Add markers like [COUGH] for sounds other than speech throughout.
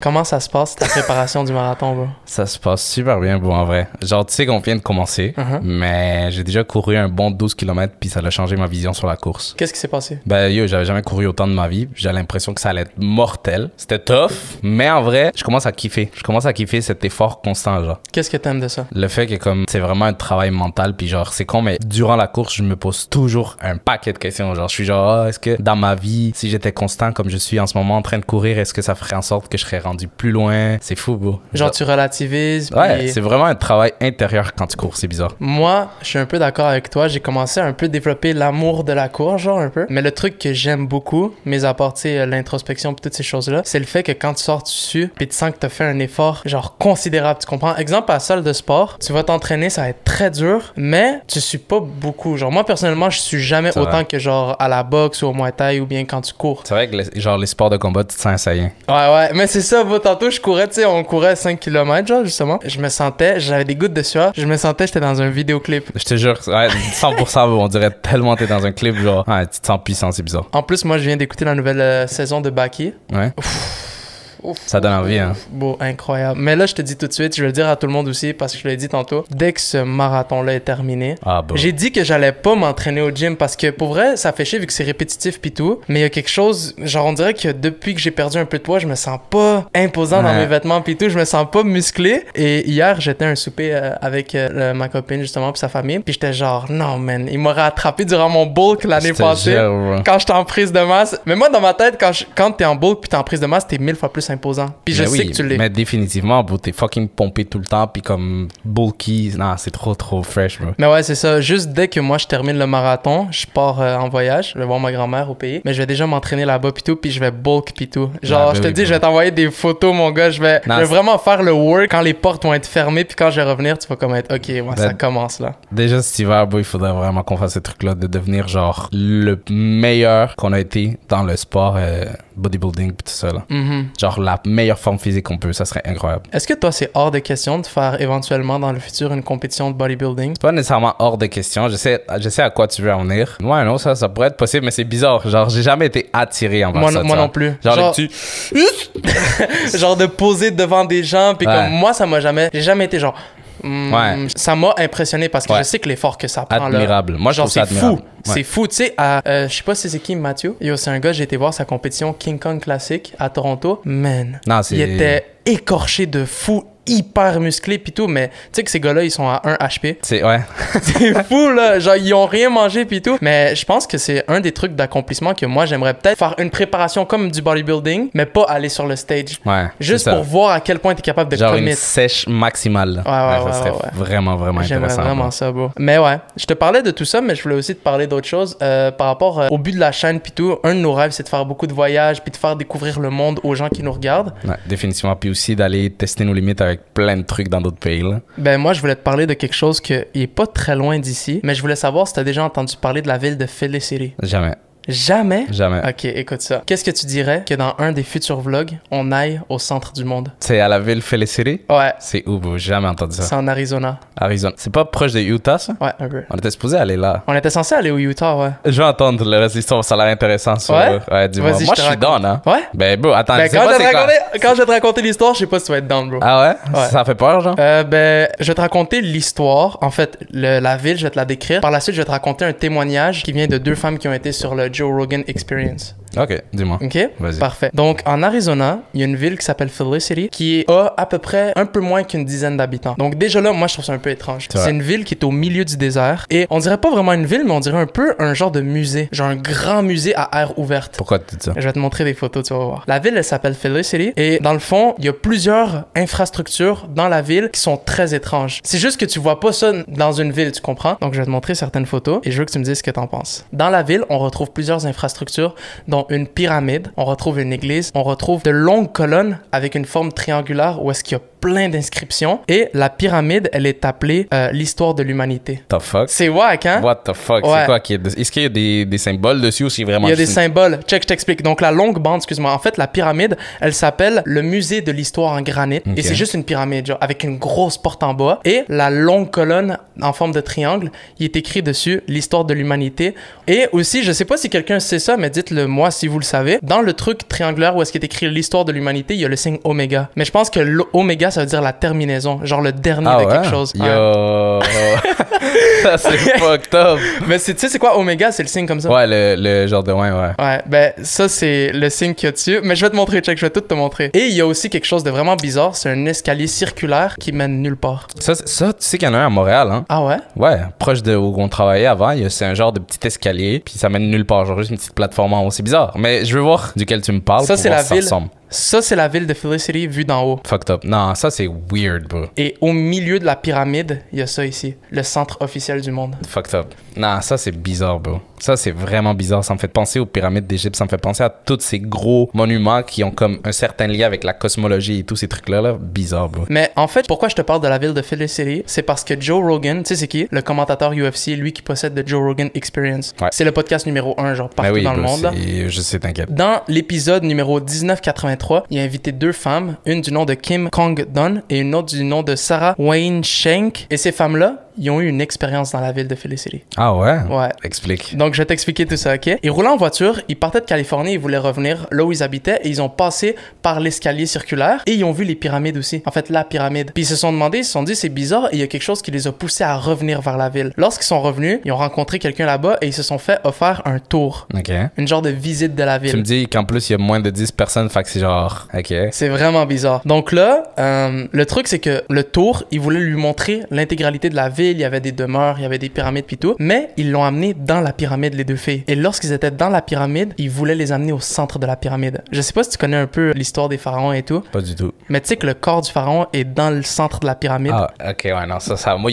Comment ça se passe, ta [LAUGHS] préparation du marathon, bro? Ça se passe super bien, bon, en vrai. Genre, tu sais qu'on vient de commencer, Uh-huh. mais j'ai déjà couru un bon 12 km, puis ça a changé ma vision sur la course. Qu'est-ce qui s'est passé? Ben, yo, j'avais jamais couru autant de ma vie. J'ai l'impression que ça allait être mortel. C'était tough, mais en vrai, je commence à kiffer. Je commence à kiffer cet effort constant, genre. Qu'est-ce que t'aimes de ça? Le fait que, comme, c'est vraiment un travail mental, puis genre, c'est con, mais durant la course, je me pose toujours un paquet de questions. Genre, je suis genre, Ah, est-ce que dans ma vie, si j'étais constant comme je suis en ce moment en train de courir, est-ce que ça ferait en sorte que je serais rendu plus loin? C'est fou, bro. Genre, tu relativises. Ouais, c'est vraiment un travail intérieur quand tu cours, c'est bizarre. Moi, je suis un peu d'accord avec toi. J'ai commencé à un peu développer l'amour de la course, genre un peu. Mais le truc que j'aime beaucoup, mes apports, tu sais, euh, l'introspection toutes ces choses-là, c'est le fait que quand tu sors dessus, puis tu sens que t'as fait un effort, genre considérable, tu comprends? Exemple, à la salle de sport, tu vas t'entraîner, ça va être très dur, mais tu suis pas beaucoup. Genre, moi, personnellement, je suis jamais autant vrai. que genre à la boxe ou au Muay Thai ou bien quand tu cours. C'est vrai que les- genre les sports de combat, tu te sens assaillant. Ouais, ouais, mais c'est ça, Tantôt, je courais, tu sais, on courait 5 km, genre, justement. Je me sentais, j'avais des gouttes de sueur, je me sentais, j'étais dans un vidéoclip. Je te jure, ouais, 100%, bro, on dirait tellement t'es dans un clip, genre, ouais, tu te sens puissant, c'est bizarre. En plus, moi, je viens d'écouter la nouvelle euh, saison de Baki. Ouais. Ouf, Ça donne envie, hein. Beau, incroyable. Mais là, je te dis tout de suite, je vais le dire à tout le monde aussi, parce que je l'ai dit tantôt, dès que ce marathon-là est terminé, Ah, bon. j'ai dit que j'allais pas m'entraîner au gym parce que pour vrai, ça fait chier vu que c'est répétitif pis tout. Mais il y a quelque chose, genre on dirait que depuis que j'ai perdu un peu de poids, je me sens pas imposant dans mes vêtements pis tout, je me sens pas musclé. Et hier, j'étais à un souper euh, avec euh, ma copine justement pis sa famille, puis j'étais genre non man, il m'aurait attrapé durant mon bulk l'année passée. bro. Quand j'étais en prise de masse, mais moi dans ma tête, quand, je- quand t'es en bulk puis t'es en prise de masse, t'es mille fois plus imposant. Puis je Mais sais oui, que tu l'es. Mais définitivement, bro, t'es fucking pompé tout le temps, puis comme bulky, non, c'est trop, trop fresh, bro. Mais ouais, c'est ça. Juste dès que moi je termine le marathon, je pars euh, en voyage. Je vais voir ma grand-mère au pays. Mais je vais déjà m'entraîner là-bas pis tout, puis je vais bulk pis tout. Genre, Ah, ben je te oui, dis, ben je vais t'envoyer des photos, mon gars. Je vais, Non, je vais vraiment faire le work quand les portes vont être fermées, puis quand je vais revenir, tu vas comme être, ok, moi ça Ben- commence là. Déjà, cet hiver, bro, il faudrait vraiment qu'on fasse ce truc-là de devenir, genre, le meilleur qu'on a été dans le sport euh, bodybuilding, pis tout ça, là. Mhm. Genre, la meilleure forme physique qu'on peut, ça serait incroyable. Est-ce que toi, c'est hors de question de faire éventuellement dans le futur une compétition de bodybuilding? C'est pas nécessairement hors de question. Je sais, je sais à quoi tu veux en venir. Ouais, non, ça, ça pourrait être possible, mais c'est bizarre. Genre, j'ai jamais été attiré envers Moi, ça. moi non plus. [LAUGHS] [LAUGHS] Genre, de poser devant des gens puis Ouais. comme moi ça m'a jamais j'ai jamais été genre hmm, Ouais. ça m'a impressionné parce que Ouais. je sais que l'effort que ça prend là Admirable. Moi, je genre trouve ça admirable. fou Ouais. c'est fou tu sais euh, je sais pas si c'est qui Mathieu c'est un gars j'ai été voir sa compétition King Kong Classic à Toronto man Non, il était écorché de fou hyper musclé puis tout mais tu sais que ces gars-là ils sont à 1 HP [LAUGHS] C'est, ouais. [LAUGHS] c'est fou là genre ils ont rien mangé puis tout mais je pense que c'est un des trucs d'accomplissement que moi j'aimerais peut-être faire une préparation comme du bodybuilding mais pas aller sur le stage Ouais. Juste ça. pour voir à quel point tu es capable de Genre commit. une sèche maximale. là. Ouais, ouais, ça ouais, serait ouais, ouais. vraiment, vraiment J'aimerais intéressant. vraiment ça, bro. Mais ouais, je te parlais de tout ça, mais je voulais aussi te parler d'autre chose. euh, par rapport euh, au but de la chaîne, puis tout, un de nos rêves, c'est de faire beaucoup de voyages, puis de faire découvrir le monde aux gens qui nous regardent. Ouais, définitivement. Puis aussi d'aller tester nos limites avec plein de trucs dans d'autres pays. Là. Ben moi, je voulais te parler de quelque chose qui est pas très loin d'ici, mais je voulais savoir si tu as déjà entendu parler de la ville de Felicity. Jamais. Jamais? Jamais. Ok, écoute ça. Qu'est-ce que tu dirais que dans un des futurs vlogs, on aille au centre du monde? C'est à la ville Felicity. Ouais, C'est où, bro? J'ai jamais entendu c'est ça. en Arizona. Arizona. C'est pas proche de Utah, ça? Ouais, un peu. On était supposé aller là. On était censé aller au Utah, ouais. Je vais entendre le reste de l'histoire, ça a l'air intéressant. Ça. Ouais? Ouais, dis-moi. Vas-y, Moi, je suis down, hein. Ouais? Ben, bro, attends, Ben, quand, pas je vais c'est te raconter- quand je vais te raconter l'histoire, je sais pas si tu vas être down, bro. Ah ouais? Ouais. Ça fait peur, genre? Euh, ben, je vais te raconter l'histoire. En fait, le- la ville, je vais te la décrire. Par la suite, je vais te raconter un témoignage qui vient de deux femmes qui ont été sur le Joe Rogan Experience. Ok, dis-moi. Ok? Vas-y. Parfait. Donc, en Arizona, il y a une ville qui s'appelle Felicity qui a à peu près un peu moins qu'une dizaine d'habitants. Donc, déjà là, moi, je trouve ça un peu étrange. C'est une ville qui est au milieu du désert et on dirait pas vraiment une ville, mais on dirait un peu un genre de musée. Genre un grand musée à air ouverte. Pourquoi tu dis ça? Je vais te montrer des photos, tu vas voir. La ville, elle s'appelle Felicity. Et dans le fond, il y a plusieurs infrastructures dans la ville qui sont très étranges. C'est juste que tu vois pas ça dans une ville, tu comprends? Donc, je vais te montrer certaines photos et je veux que tu me dises ce que t'en penses. Dans la ville, on retrouve plusieurs infrastructures, dont une pyramide, on retrouve une église, on retrouve de longues colonnes avec une forme triangulaire où est-ce qu'il y a plein d'inscriptions. Et la pyramide, elle est appelée euh, l'histoire de l'humanité. The fuck? C'est wack, hein? What the fuck? Ouais. C'est quoi? qui est- Est-ce qu'il y a des, des symboles dessus ou c'est vraiment Il y a des une- symboles. Check, je t'explique. Donc, la longue bande, excuse-moi. En fait, la pyramide, elle s'appelle le musée de l'histoire en granit. Et c'est juste une pyramide, genre, avec une grosse porte en bas. Et la longue colonne en forme de triangle, il est écrit dessus l'histoire de l'humanité. Et aussi, je sais pas si quelqu'un sait ça, mais dites-le moi si vous le savez. Dans le truc triangulaire où est-ce qu'il est écrit l'histoire de l'humanité, il y a le signe oméga. Mais je pense que l'oméga, ça veut dire la terminaison. Genre le dernier Ah de ouais? quelque chose. Ouais. Yo! [LAUGHS] ça, c'est [LAUGHS] fucked up. Mais tu sais, c'est quoi oméga? C'est le signe comme ça? Ouais, le, le genre de ouais, ouais. Ouais, ben ça c'est le signe qu'il y a dessus. Mais je vais te montrer, check, je vais tout te montrer. Et il y a aussi quelque chose de vraiment bizarre, c'est un escalier circulaire qui mène nulle part. Ça, ça, tu sais qu'il y en a un à Montréal, hein? Ah ouais? Ouais, proche de où on travaillait avant, c'est un genre de petit escalier, puis ça mène nulle part, genre juste une petite plateforme en haut. C'est bizarre, mais je veux voir duquel tu me parles. Ça, c'est la ça ville. ressemble. Ça c'est la ville de Felicity vue d'en haut. Fucked up. Non, ça c'est weird, bro. Et au milieu de la pyramide, il y a ça ici, le centre officiel du monde. Fucked up. Non, ça c'est bizarre, bro. Ça c'est vraiment bizarre. Ça me fait penser aux pyramides d'Égypte. Ça me fait penser à tous ces gros monuments qui ont comme un certain lien avec la cosmologie et tous ces trucs-là. Là. Bizarre, bro. Mais en fait, pourquoi je te parle de la ville de Felicity, c'est parce que Joe Rogan, tu sais c'est qui? Le commentateur UFC, lui qui possède le Joe Rogan Experience. Ouais. C'est le podcast numéro 1, genre partout Mais oui, dans le monde. Je sais, t'inquiète. Dans l'épisode numéro 1983, il a invité deux femmes, une du nom de Kim Kong-don et une autre du nom de Sarah Wayne Shank. Et ces femmes-là, ils ont eu une expérience dans la ville de Felicity. Ah ouais? Ouais. Explique. Donc, je vais t'expliquer tout ça, ok? Ils roulaient en voiture, ils partaient de Californie, ils voulaient revenir là où ils habitaient et ils ont passé par l'escalier circulaire et ils ont vu les pyramides aussi. En fait, la pyramide. Puis ils se sont demandé, ils se sont dit, c'est bizarre il y a quelque chose qui les a poussés à revenir vers la ville. Lorsqu'ils sont revenus, ils ont rencontré quelqu'un là-bas et ils se sont fait offrir un tour. Ok. Une genre de visite de la ville. Tu me dis qu'en plus il y a moins de 10 personnes, fait que c'est genre. Ok. C'est vraiment bizarre. Donc là, euh, le truc, c'est que le tour, il voulait lui montrer l'intégralité de la ville. Il y avait des demeures, il y avait des pyramides puis tout. Mais ils l'ont amené dans la pyramide, les deux filles. Et lorsqu'ils étaient dans la pyramide, ils voulaient les amener au centre de la pyramide. Je sais pas si tu connais un peu l'histoire des pharaons et tout, Pas du tout. mais tu sais que le corps du pharaon est dans le centre de la pyramide. Ah, ok, ouais, non, ça, ça. Moi.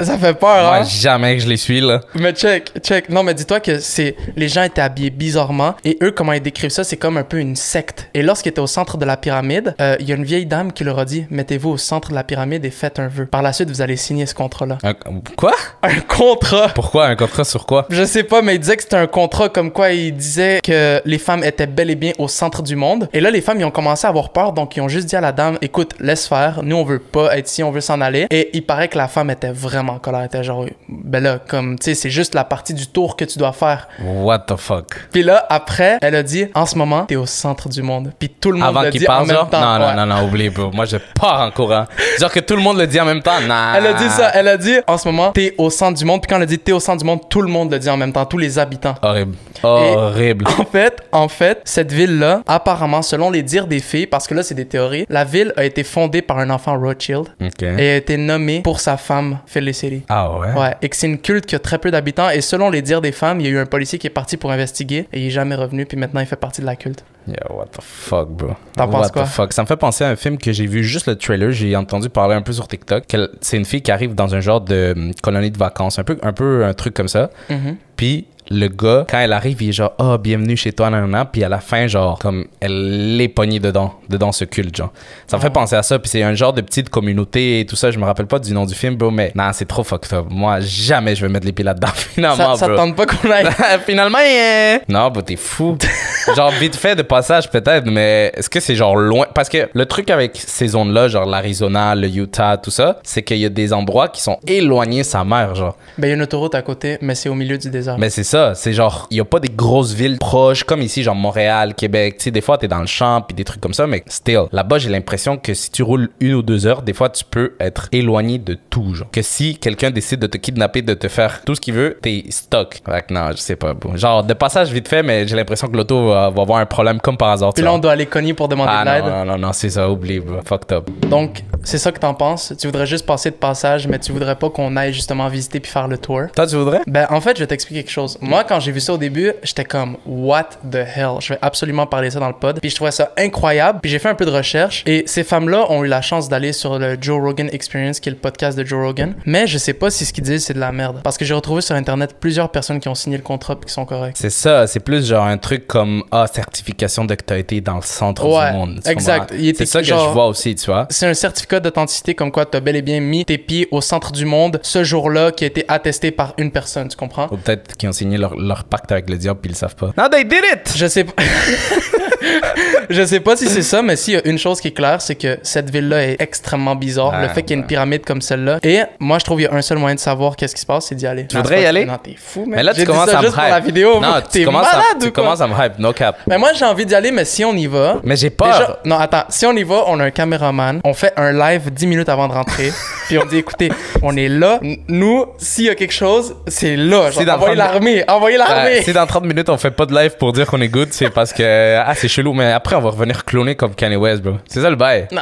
Ça fait peur, Moi, hein? jamais que je les suis, là. Mais check, check. Non, mais dis-toi que c'est les gens étaient habillés bizarrement et eux, comment ils décrivent ça, c'est comme un peu une secte. Et lorsqu'ils étaient au centre de la pyramide, euh, il y a une vieille dame qui leur a dit mettez-vous au centre de la pyramide et faites un vœu. Par la suite, vous allez signer ce contrat-là. Un- Quoi? Un contrat. Pourquoi? Un contrat sur quoi? Je sais pas, mais il disait que c'était un contrat comme quoi il disait que les femmes étaient bel et bien au centre du monde. Et là, les femmes, ils ont commencé à avoir peur, donc ils ont juste dit à la dame, écoute, laisse faire, nous on veut pas être ici, on veut s'en aller. Et il paraît que la femme était vraiment en colère, elle était genre, ben là, comme, tu sais, c'est juste la partie du tour que tu dois faire. What the fuck? Puis là, après, elle a dit, en ce moment, t'es au centre du monde. Puis tout le monde Avant qu'il dit en parle, même genre? temps. Non, Ouais. non, non, non, oublie, bro. Moi, je pars en courant. Genre que tout le monde le dit en même temps. Nah. Elle a dit ça, elle a dit, en ce moment, t'es au centre du monde. Puis quand elle a dit t'es au centre du monde, tout le monde le dit en même temps, tous les habitants. Horrible. Horrible. En fait, en fait, cette ville-là, apparemment, selon les dires des filles, parce que là, c'est des théories, la ville a été fondée par un enfant Rothschild et a été nommée pour sa femme Felicity. Ah ouais? Ouais, et que c'est une culte qui a très peu d'habitants. Et selon les dires des femmes, il y a eu un policier qui est parti pour investiguer et il est jamais revenu. Puis maintenant, il fait partie de la culte. Yeah, what the fuck, bro. T'en penses quoi? the fuck? Ça me fait penser à un film que j'ai vu juste le trailer. J'ai entendu parler un peu sur TikTok. C'est une fille qui arrive dans un genre de hum, colonie de vacances. Un peu, un peu un truc comme ça. Mhm. Puis le gars, quand elle arrive, il est genre, oh, bienvenue chez toi, nanana. Puis à la fin, genre, comme elle l'est pognée dedans, dedans ce culte, genre. Ça me fait penser à ça. Puis c'est un genre de petite communauté et tout ça. Je me rappelle pas du nom du film, bro, mais non, c'est trop fucked up. Moi, jamais je vais mettre les pieds là-dedans, [LAUGHS] finalement, Ça, ça bro. tente pas qu'on aille. [LAUGHS] Finalement, euh, non, bah t'es fou. [LAUGHS] genre vite fait de passage peut-être, mais est-ce que c'est genre loin? Parce que le truc avec ces zones-là, genre l'Arizona, le Utah, tout ça, c'est qu'il y a des endroits qui sont éloignés sa mère, genre. Ben, il y a une autoroute à côté, mais c'est au milieu du désert. Mais c'est ça, c'est genre il y a pas des grosses villes proches comme ici, genre Montréal, Québec. Tu sais, des fois t'es dans le champ puis des trucs comme ça, mais still, là-bas j'ai l'impression que si tu roules une ou deux heures, des fois tu peux être éloigné de tout, genre. Que si quelqu'un décide de te kidnapper, de te faire tout ce qu'il veut, t'es stuck. Fait que non, je sais pas. bon. Genre de passage vite fait, mais j'ai l'impression que l'auto va, va avoir un problème comme par hasard. Puis là, on doit aller cogner pour demander ah de l'aide. non, non, non, non, c'est ça, oublie, bro. Fucked up. Donc, c'est ça que t'en penses. Tu voudrais juste passer de passage, mais tu voudrais pas qu'on aille justement visiter puis faire le tour. Toi, tu voudrais? Ben, en fait, je vais t'expliquer quelque chose. Moi, quand j'ai vu ça au début, j'étais comme, what the hell? Je vais absolument parler ça dans le pod. Puis je trouvais ça incroyable. Puis j'ai fait un peu de recherche. Et ces femmes-là ont eu la chance d'aller sur le Joe Rogan Experience, qui est le podcast de Joe Rogan. Mais je sais pas si ce qu'ils disent, c'est de la merde. Parce que j'ai retrouvé sur Internet plusieurs personnes qui ont signé le contrat et qui sont corrects. C'est ça, c'est plus genre un truc comme ah certification de que t'as été dans le centre Ouais, du monde. exact. C'est ça que genre- je vois aussi, tu vois. C'est un certificat d'authenticité comme quoi tu as bel et bien mis tes pieds au centre du monde ce jour-là qui a été attesté par une personne, tu comprends? Ou peut-être qu'ils ont signé leur, leur pacte avec le diable puis ils le savent pas. No, they did it! Je sais pas. [LAUGHS] [LAUGHS] je sais pas si c'est ça, mais s'il y a une chose qui est claire, c'est que cette ville-là est extrêmement bizarre. Ah, le fait qu'il y ait une pyramide comme celle-là. Et moi, je trouve qu'il y a un seul moyen de savoir qu'est-ce qui se passe, c'est d'y aller. Tu Non, voudrais y pas- aller? Non, t'es fou, Mais là, tu commences à me hype. la vidéo. Non, t'es tu commences, malade à, tu ou quoi? commences à me hype, no cap. Mais moi, j'ai envie d'y aller, mais si on y va. Mais j'ai peur. Déjà, non, attends, si on y va, on a un caméraman, on fait un live 10 minutes avant de rentrer, [LAUGHS] puis on dit écoutez, on est là, nous, s'il y a quelque chose, c'est là. Genre, envoyez l'armée, envoyez l'armée. Si dans 30 minutes on fait pas de live pour dire qu'on est good, c'est parce que ah c'est [LAUGHS] chelou, mais après on va revenir cloner comme Kanye West, bro. C'est ça le bail. Non.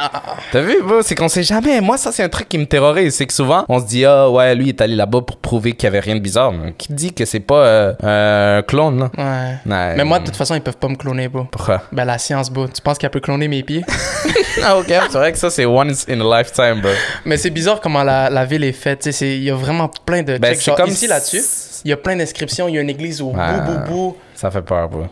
T'as vu, bro, c'est qu'on sait jamais. Moi, ça c'est un truc qui me terrorise, c'est que souvent on se dit ah ouais lui il est allé là-bas pour prouver qu'il y avait rien de bizarre. Mais qui dit que c'est pas euh, un clone là Ouais. Mais moi, de toute façon, ils peuvent pas me cloner, bro. Pourquoi? Ben, la science, bro. Tu penses qu'elle peut cloner mes pieds? [LAUGHS] Ah ok, c'est vrai que ça c'est once in a lifetime, bro. Mais c'est bizarre comment la, la ville est faite. Tu sais, c'est- il y a vraiment plein de. Ben, check, c'est genre, comme ici, là-dessus, il y a plein d'inscriptions. Il y a une église au Ah. bout, bout, bout. Ça fait peur, bro.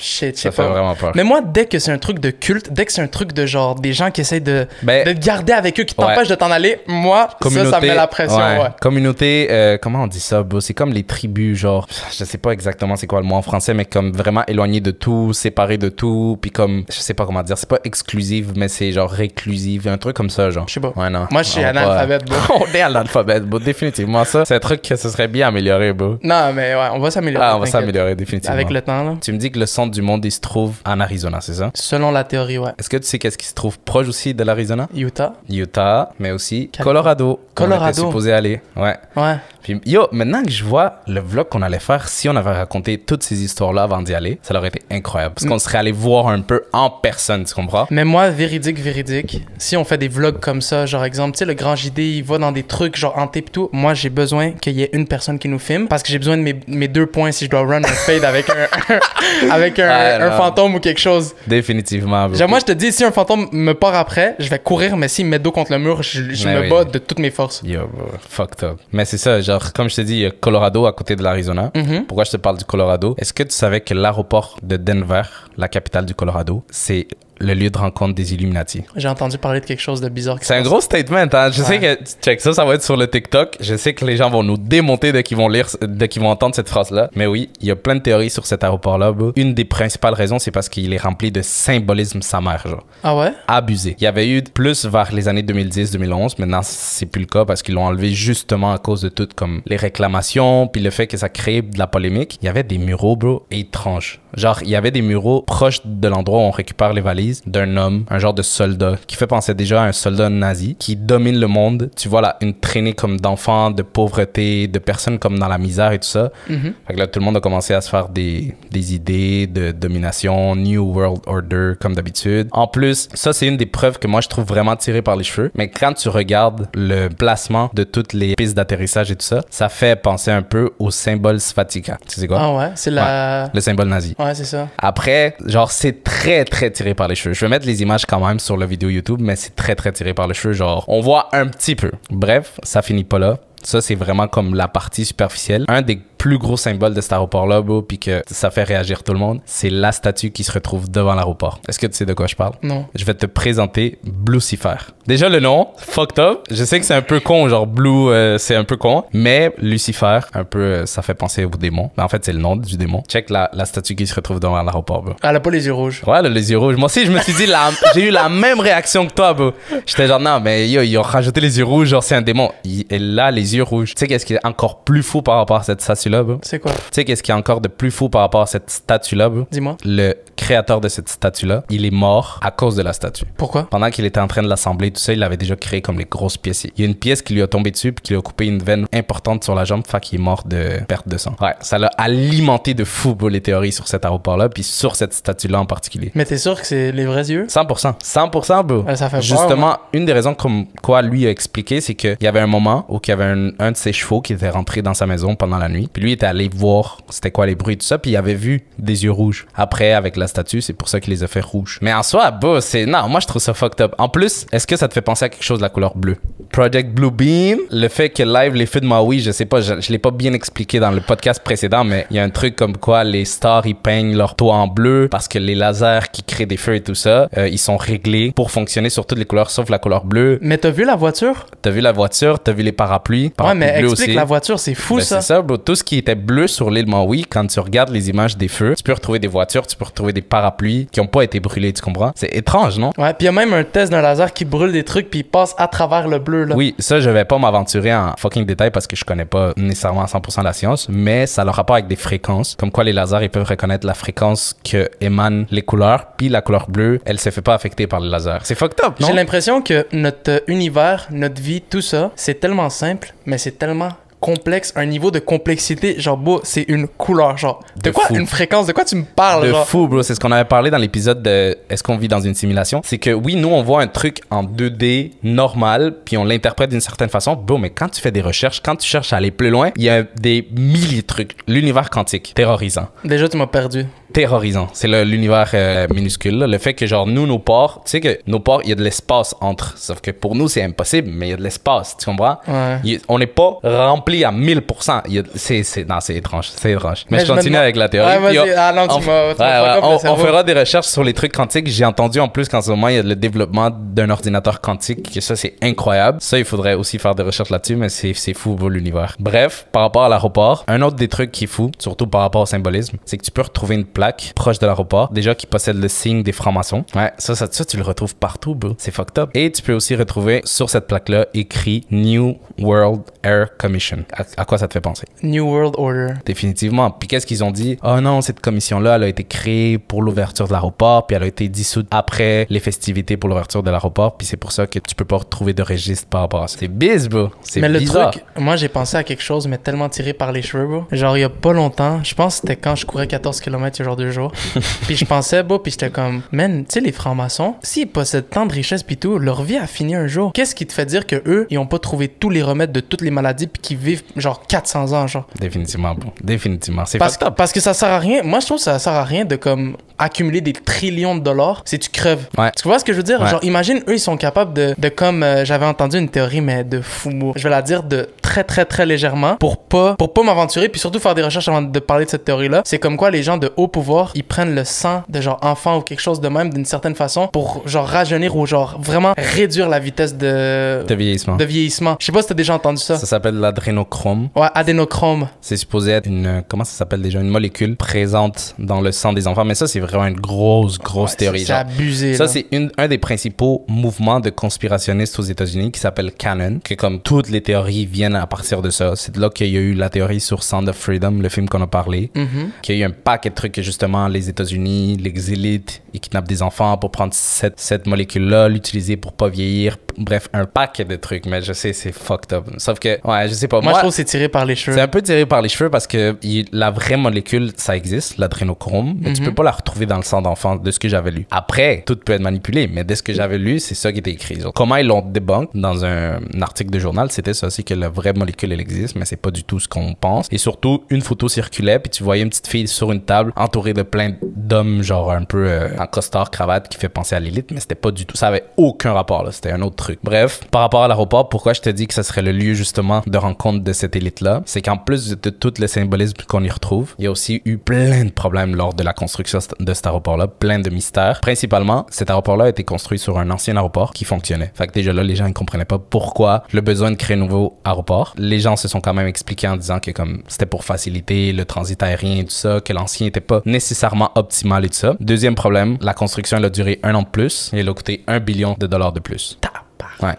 Shit, je Ça sais fait pas. vraiment peur. Mais moi, dès que c'est un truc de culte, dès que c'est un truc de genre des gens qui essayent de, Ben, de te garder avec eux, qui Ouais. t'empêchent de t'en aller, moi, ça, ça me met la pression. ouais. Ouais. Communauté, euh, comment on dit ça, bro? C'est comme les tribus, genre, je sais pas exactement c'est quoi le mot en français, mais comme vraiment éloigné de tout, séparé de tout, puis comme, je sais pas comment dire, c'est pas exclusive, mais c'est genre réclusive, un truc comme ça, genre. Je sais pas. Ouais, non. Moi, je suis analphabète, bro. [LAUGHS] on est analphabète, bro, définitivement. Ça, c'est un truc que ce serait bien amélioré, bro. Non, mais ouais, on va s'améliorer. Ah, on va s'améliorer, définitivement. Avec le temps, là. Tu me dis que le centre du monde, il se trouve en Arizona, c'est ça? Selon la théorie, ouais. Est-ce que tu sais qu'est-ce qui se trouve proche aussi de l'Arizona? Utah. Utah, mais aussi Cal- Colorado. On Colorado. était supposé aller, ouais. Ouais. Puis, yo, maintenant que je vois le vlog qu'on allait faire, si on avait raconté toutes ces histoires-là avant d'y aller, ça aurait été incroyable. Parce qu'on serait allé voir un peu en personne, tu comprends? Mais moi, véridique, véridique, si on fait des vlogs comme ça, genre exemple, tu sais, le grand JD, il va dans des trucs genre hantés pis tout, moi, j'ai besoin qu'il y ait une personne qui nous filme parce que j'ai besoin de mes, mes deux points si je dois run un fade avec un, [LAUGHS] avec un, fantôme ou quelque chose. Définitivement. Genre, moi, je te dis, si un fantôme me part après, je vais courir, mais s'il me met dos contre le mur, je, je Ouais, me oui. bats de toutes mes forces. Yo, bro, fucked up. Mais c'est ça, genre, comme je te dis, Colorado à côté de l'Arizona. Mhm. Pourquoi je te parle du Colorado? Est-ce que tu savais que l'aéroport de Denver, la capitale du Colorado, c'est le lieu de rencontre des Illuminati? J'ai entendu parler de quelque chose de bizarre. C'est un gros statement, hein. Je sais que, check ça, ça va être sur le TikTok. Je sais que les gens vont nous démonter dès qu'ils vont lire, dès qu'ils vont entendre cette phrase-là. Mais oui, il y a plein de théories sur cet aéroport-là. Une des principales raisons, c'est parce qu'il est rempli de symbolisme sa mère, genre. Ah ouais? Abusé. Il y avait eu plus vers les années 2010-2011. Maintenant, c'est plus le cas parce qu'ils l'ont enlevé justement à cause de toutes comme les réclamations, puis le fait que ça crée de la polémique. Il y avait des muraux, bro, étranges. Genre, il y avait des muraux proches de l'endroit où on récupère les valises d'un homme, un genre de soldat, qui fait penser déjà à un soldat nazi, qui domine le monde. Tu vois là, une traînée comme d'enfants, de pauvreté, de personnes comme dans la misère et tout ça. Mhm. Fait que là, tout le monde a commencé à se faire des, des idées de domination, New World Order, comme d'habitude. En plus, ça, c'est une des preuves que moi, je trouve vraiment tirée par les cheveux. Mais quand tu regardes le placement de toutes les pistes d'atterrissage et tout ça, ça fait penser un peu au symbole Svatika. Tu sais quoi? Ah ouais? C'est la. Le symbole nazi. Ouais, c'est ça. Après, genre, c'est très, très tiré par les cheveux. Je vais mettre les images quand même sur la vidéo YouTube, mais c'est très, très tiré par les cheveux. Genre, on voit un petit peu. Bref, ça finit pas là. Ça, c'est vraiment comme la partie superficielle. Un des plus gros symboles de cet aéroport-là, bro, puis que ça fait réagir tout le monde, c'est la statue qui se retrouve devant l'aéroport. Est-ce que tu sais de quoi je parle? Non. Je vais te présenter Blucifer. Déjà, le nom, fucked up. Je sais que c'est un peu con, genre Blue, euh, c'est un peu con. Mais Lucifer, un peu, euh, ça fait penser au démon. Mais en fait, c'est le nom du démon. Check la, la statue qui se retrouve devant l'aéroport, bro. Elle a pas les yeux rouges. Ouais, là, les yeux rouges. Moi aussi, je me suis dit, la- [LAUGHS] j'ai eu la même réaction que toi, bro. J'étais genre, non, mais yo, ils ont rajouté les yeux rouges, genre, c'est un démon. Il, elle a les yeux rouges. Tu sais, qu'est-ce qui est encore plus fou par rapport à cette statue-là, bro? C'est quoi? Tu sais, qu'est-ce qui est encore de plus fou par rapport à cette statue-là? Dis-moi. Le créateur de cette statue-là, il est mort à cause de la statue. Pourquoi? Pendant qu'il était en train de l'assembler, tout ça, il avait déjà créé comme les grosses pièces. Il y a une pièce qui lui a tombé dessus puis qui lui a coupé une veine importante sur la jambe, fait qu'il est mort de perte de sang. Ouais, ça l'a alimenté de fou bro, les théories sur cet aéroport-là, puis sur cette statue-là en particulier. Mais t'es sûr que c'est les vrais yeux? 100%. 100%, bro. Ouais, ça fait peur, Justement, une des raisons comme quoi lui a expliqué, c'est qu'il y avait un moment où il y avait un, un de ses chevaux qui était rentré dans sa maison pendant la nuit, puis Puis lui était allé voir c'était quoi les bruits, tout ça, puis il avait vu des yeux rouges. Après, avec la statue, c'est pour ça qu'il les a fait rouges. Mais en soi, bah, c'est. Non, moi je trouve ça fucked up. En plus, est-ce que ça te fait penser à quelque chose de la couleur bleue? Project Blue Beam, le fait que live les feux de Maui, je sais pas, je, je l'ai pas bien expliqué dans le podcast précédent, mais il y a un truc comme quoi les stars ils peignent leur toit en bleu parce que les lasers qui créent des feux et tout ça, euh, ils sont réglés pour fonctionner sur toutes les couleurs sauf la couleur bleue. Mais t'as vu la voiture? T'as vu la voiture, t'as vu les parapluies? Ouais, mais explique aussi. la voiture, c'est fou Ben, ça. C'est ça, bro. Tout ce qui était bleu sur l'île Maui, quand tu regardes les images des feux, tu peux retrouver des voitures, tu peux retrouver des parapluies qui ont pas été brûlés, tu comprends? C'est étrange, non? Ouais, puis il y a même un test d'un laser qui brûle des trucs puis il passe à travers le bleu là. Oui, ça, je vais pas m'aventurer en fucking détail parce que je connais pas nécessairement à 100% la science, mais ça a le rapport avec des fréquences. Comme quoi les lasers, ils peuvent reconnaître la fréquence que émanent les couleurs, puis la couleur bleue, elle se fait pas affecter par le laser. C'est fucked up, non? J'ai l'impression que notre univers, notre vie, tout ça, c'est tellement simple, mais c'est tellement complexe, un niveau de complexité, genre, beau, c'est une couleur, genre. De, De quoi fou. Une fréquence, de quoi tu me parles, de genre? fou, bro. C'est ce qu'on avait parlé dans l'épisode de Est-ce qu'on vit dans une simulation? C'est que oui, nous, on voit un truc en 2D normal, puis on l'interprète d'une certaine façon. Bro, mais quand tu fais des recherches, quand tu cherches à aller plus loin, il y a des milliers de trucs. L'univers quantique, terrorisant. Déjà, tu m'as perdu. Terrorisant. C'est l'univers euh, minuscule. là. Le fait que, genre, nous, nos ports, tu sais que nos ports, il y a de l'espace entre. Sauf que pour nous, c'est impossible, mais il y a de l'espace, tu comprends? Ouais. On n'est pas rempli à 1000%. Il y a- c'est, c'est, non, c'est étrange. C'est étrange. Mais, Mais je je me continue demande- avec la théorie. Ouais, vas-y. puis on- Ah non, tu on- m'as- tu m'as Ouais, fuck ouais, up le on, on cerveau. fera des recherches sur les trucs quantiques. J'ai entendu en plus qu'en ce moment, il y a le développement d'un ordinateur quantique. Que ça, c'est incroyable. Ça, il faudrait aussi faire des recherches là-dessus, mais c'est, c'est fou pour l'univers. Bref, par rapport à l'aéroport, un autre des trucs qui est fou, surtout par rapport au symbolisme, c'est que tu peux retrouver une plaque proche de l'aéroport, déjà qui possède le signe des francs-maçons. Ouais, ça, ça, ça, tu le retrouves partout, bro. C'est fucked up. Et tu peux aussi retrouver sur cette plaque-là écrit New World Air Commission. À, à quoi ça te fait penser? New World Order. Définitivement. Puis qu'est-ce qu'ils ont dit? Oh non, cette commission-là, elle a été créée pour l'ouverture de l'aéroport, puis elle a été dissoute après les festivités pour l'ouverture de l'aéroport, puis c'est pour ça que tu peux pas retrouver de registre par rapport à ça. C'est biz, bro. C'est Mais le truc, moi j'ai pensé à quelque chose, mais tellement tiré par les cheveux, bro. Genre, il y a pas longtemps, je pense que c'était quand je courais 14 km il y a genre deux jours. [LAUGHS] puis je pensais, bro, puis j'étais comme, man, tu sais, les francs-maçons, s'ils possèdent tant de richesses pis tout, leur vie a fini un jour. Qu'est-ce qui te fait dire que eux, ils ont pas trouvé tous les remèdes de toutes les maladies puis qu'ils vivent genre 400 ans, genre? Définitivement, bro. Définitivement. C'est Parce, que ça sert à rien. Moi, je trouve que ça sert à rien de comme accumuler des trillions de dollars si tu creves. Ouais. Tu vois ce que je veux dire? Ouais. Genre, imagine, eux, ils sont capables de, de comme, euh, j'avais entendu une théorie, mais de fou. Je vais la dire de très, très, très légèrement pour pas, pour pas m'aventurer, puis surtout faire des recherches avant de parler de cette théorie-là. C'est comme quoi les gens de haut pouvoir, ils prennent le sang de genre enfant ou quelque chose de même d'une certaine façon pour genre rajeunir ou genre vraiment réduire la vitesse de, De vieillissement. de vieillissement. Je sais pas si t'as déjà entendu ça. Ça s'appelle l'adrénochrome. Ouais, adénochrome. C'est supposé être une, comment ça s'appelle déjà, une molécule présente dans le sang des enfants. Mais ça, c'est vraiment une grosse, grosse Ouais, théorie. c'est- abusé. Ça, c'est un des principaux mouvements de conspirationnistes aux États-Unis qui s'appelle Canon, que comme toutes les théories viennent à partir de ça. C'est de là qu'il y a eu la théorie sur Sound of Freedom, le film qu'on a parlé, Mhm. qu'il y a eu un paquet de trucs que justement les États-Unis, les élites, ils kidnappent des enfants pour prendre cette, cette molécule-là, l'utiliser pour pas vieillir. Bref, un paquet de trucs, mais je sais, c'est fucked up. Sauf que, ouais, je sais pas. Moi, je trouve que c'est tiré par les cheveux. C'est un peu tiré par les cheveux parce que il- la vraie molécule, ça existe, l'adrénochrome, mais tu Mhm. peux pas la retrouver dans le sang d'enfant de ce que j'avais lu. Après, tout peut être manipulé, mais de ce que j'avais lu, c'est ça qui était écrit. Genre, comment ils l'ont débunk dans un, un article de journal, c'était ça aussi que la vraie molécule, elle existe, mais c'est pas du tout ce qu'on pense. Et surtout, une photo circulait, puis tu voyais une petite fille sur une table entourée de plein d'hommes, genre un peu euh, en costard, cravate, qui fait penser à l'élite, mais c'était pas du tout. Ça avait aucun rapport, là. C'était un autre truc. Bref, par rapport à l'aéroport, pourquoi je te dis que ça serait le lieu justement de rencontre de cette élite-là, c'est qu'en plus de, de tout le symbolisme qu'on y retrouve, il y a aussi eu plein de problèmes lors de la construction de cet aéroport-là, plein de mystères. Principalement, cet aéroport-là a été construit sur un ancien aéroport qui fonctionnait. Fait que déjà là, les gens ne comprenaient pas pourquoi le besoin de créer un nouveau aéroport. Les gens se sont quand même expliqués en disant que comme c'était pour faciliter le transit aérien et tout ça, que l'ancien n'était pas nécessairement optimal et tout ça. Deuxième problème, la construction elle a duré un an de plus et elle a coûté un billion de dollars de plus. Ouais.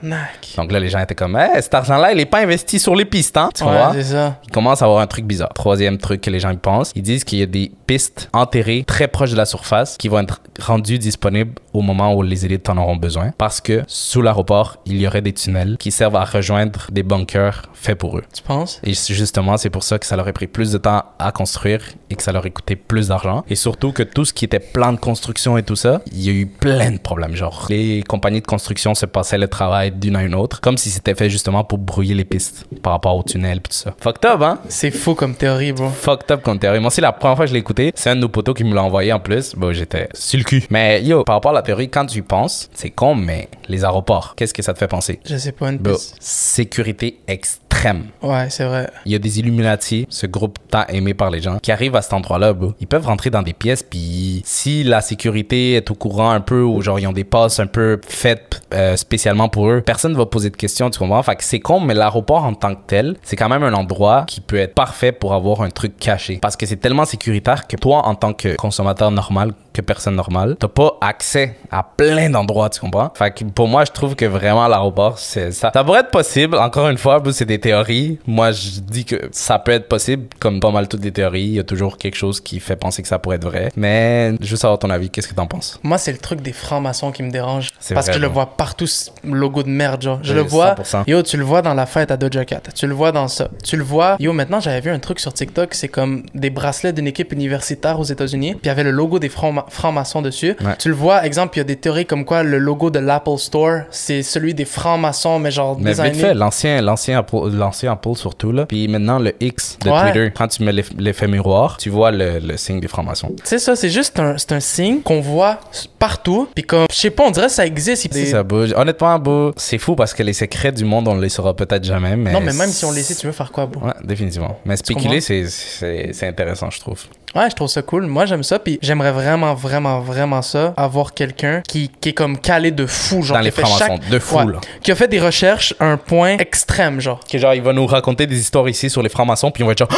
Donc là, les gens étaient comme, hey, cet argent-là, il est pas investi sur les pistes, hein, tu Ouais, vois? c'est ça. Il commence à avoir un truc bizarre. Troisième truc que les gens y pensent, ils disent qu'il y a des pistes enterrées très proches de la surface qui vont être rendues disponibles au moment où les élites en auront besoin. Parce que sous l'aéroport, il y aurait des tunnels qui servent à rejoindre des bunkers faits pour eux. Tu penses? Et justement, c'est pour ça que ça leur a pris plus de temps à construire et que ça leur a coûté plus d'argent. Et surtout que tout ce qui était plan de construction et tout ça, il y a eu plein de problèmes. Genre, les compagnies de construction se passaient le télétravail d'une à une autre, comme si c'était fait justement pour brouiller les pistes par rapport au tunnel et tout ça. Fucked up, hein? C'est fou comme théorie, bro. Fucked up comme théorie. Moi, c'est la première fois que je l'ai écouté. C'est un de nos potos qui me l'a envoyé en plus. Bon, j'étais sur le cul. Mais yo, par rapport à la théorie, quand tu y penses, c'est con, mais les aéroports, qu'est-ce que ça te fait penser? Je sais pas, une Bro, piste. sécurité extrême. Ouais, c'est vrai. Il y a des Illuminati, ce groupe tant aimé par les gens, qui arrivent à cet endroit-là, bro. Ils peuvent rentrer dans des pièces, puis si la sécurité est au courant un peu, ou genre ils ont des passes un peu faites euh, spécialement pour eux, personne va poser de questions, tu comprends? Fait que c'est con, mais l'aéroport en tant que tel, c'est quand même un endroit qui peut être parfait pour avoir un truc caché. Parce que c'est tellement sécuritaire que toi, en tant que consommateur normal, que personne normale, t'as pas accès à plein d'endroits, tu comprends? Fait que pour moi, je trouve que vraiment l'aéroport, c'est ça. Ça pourrait être possible. Encore une fois, c'est des théories. Moi, je dis que ça peut être possible, comme pas mal toutes les théories. Il y a toujours quelque chose qui fait penser que ça pourrait être vrai. Mais je veux savoir ton avis. Qu'est-ce que t'en penses? Moi, c'est le truc des francs-maçons qui me dérange. Parce vrai, que je le vois partout, ce logo de merde, genre. Je Oui, le vois. 100%. Yo, tu le vois dans la fête à Doja Cat. Tu le vois dans ça. Tu le vois. Yo, maintenant, j'avais vu un truc sur TikTok. C'est comme des bracelets d'une équipe universitaire aux États-Unis. Puis il y avait le logo des francs- francs-maçons dessus. Ouais. Tu le vois, exemple, il y a des théories comme quoi le logo de l'Apple Store, c'est celui des francs-maçons, mais genre Mais vite fait, l'ancien, l'ancien Apple, l'ancien Apple surtout, là. Puis maintenant, le X de Ouais. Twitter. Quand tu mets l'eff- l'effet miroir, tu vois le, le signe des francs-maçons. C'est ça, c'est juste un, c'est un signe qu'on voit partout. Puis comme, je sais pas, on dirait que ça existe. Des- ça, bouge. Honnêtement, beau, c'est fou parce que les secrets du monde, on les saura peut-être jamais. Mais Non, mais même si on les sait, tu veux faire quoi, bro? Ouais, définitivement. Mais spéculer, c'est, c'est, c'est intéressant, je trouve. Ouais, je trouve ça cool. Moi, j'aime ça. Puis j'aimerais vraiment, vraiment, vraiment ça. Avoir quelqu'un qui, qui est comme calé de fou. Genre, Dans qui les a fait francs-maçons, chaque- de fou, Ouais. là. Qui a fait des recherches à un point extrême, genre. Que genre, il va nous raconter des histoires ici sur les francs-maçons, puis on va être genre. [LAUGHS]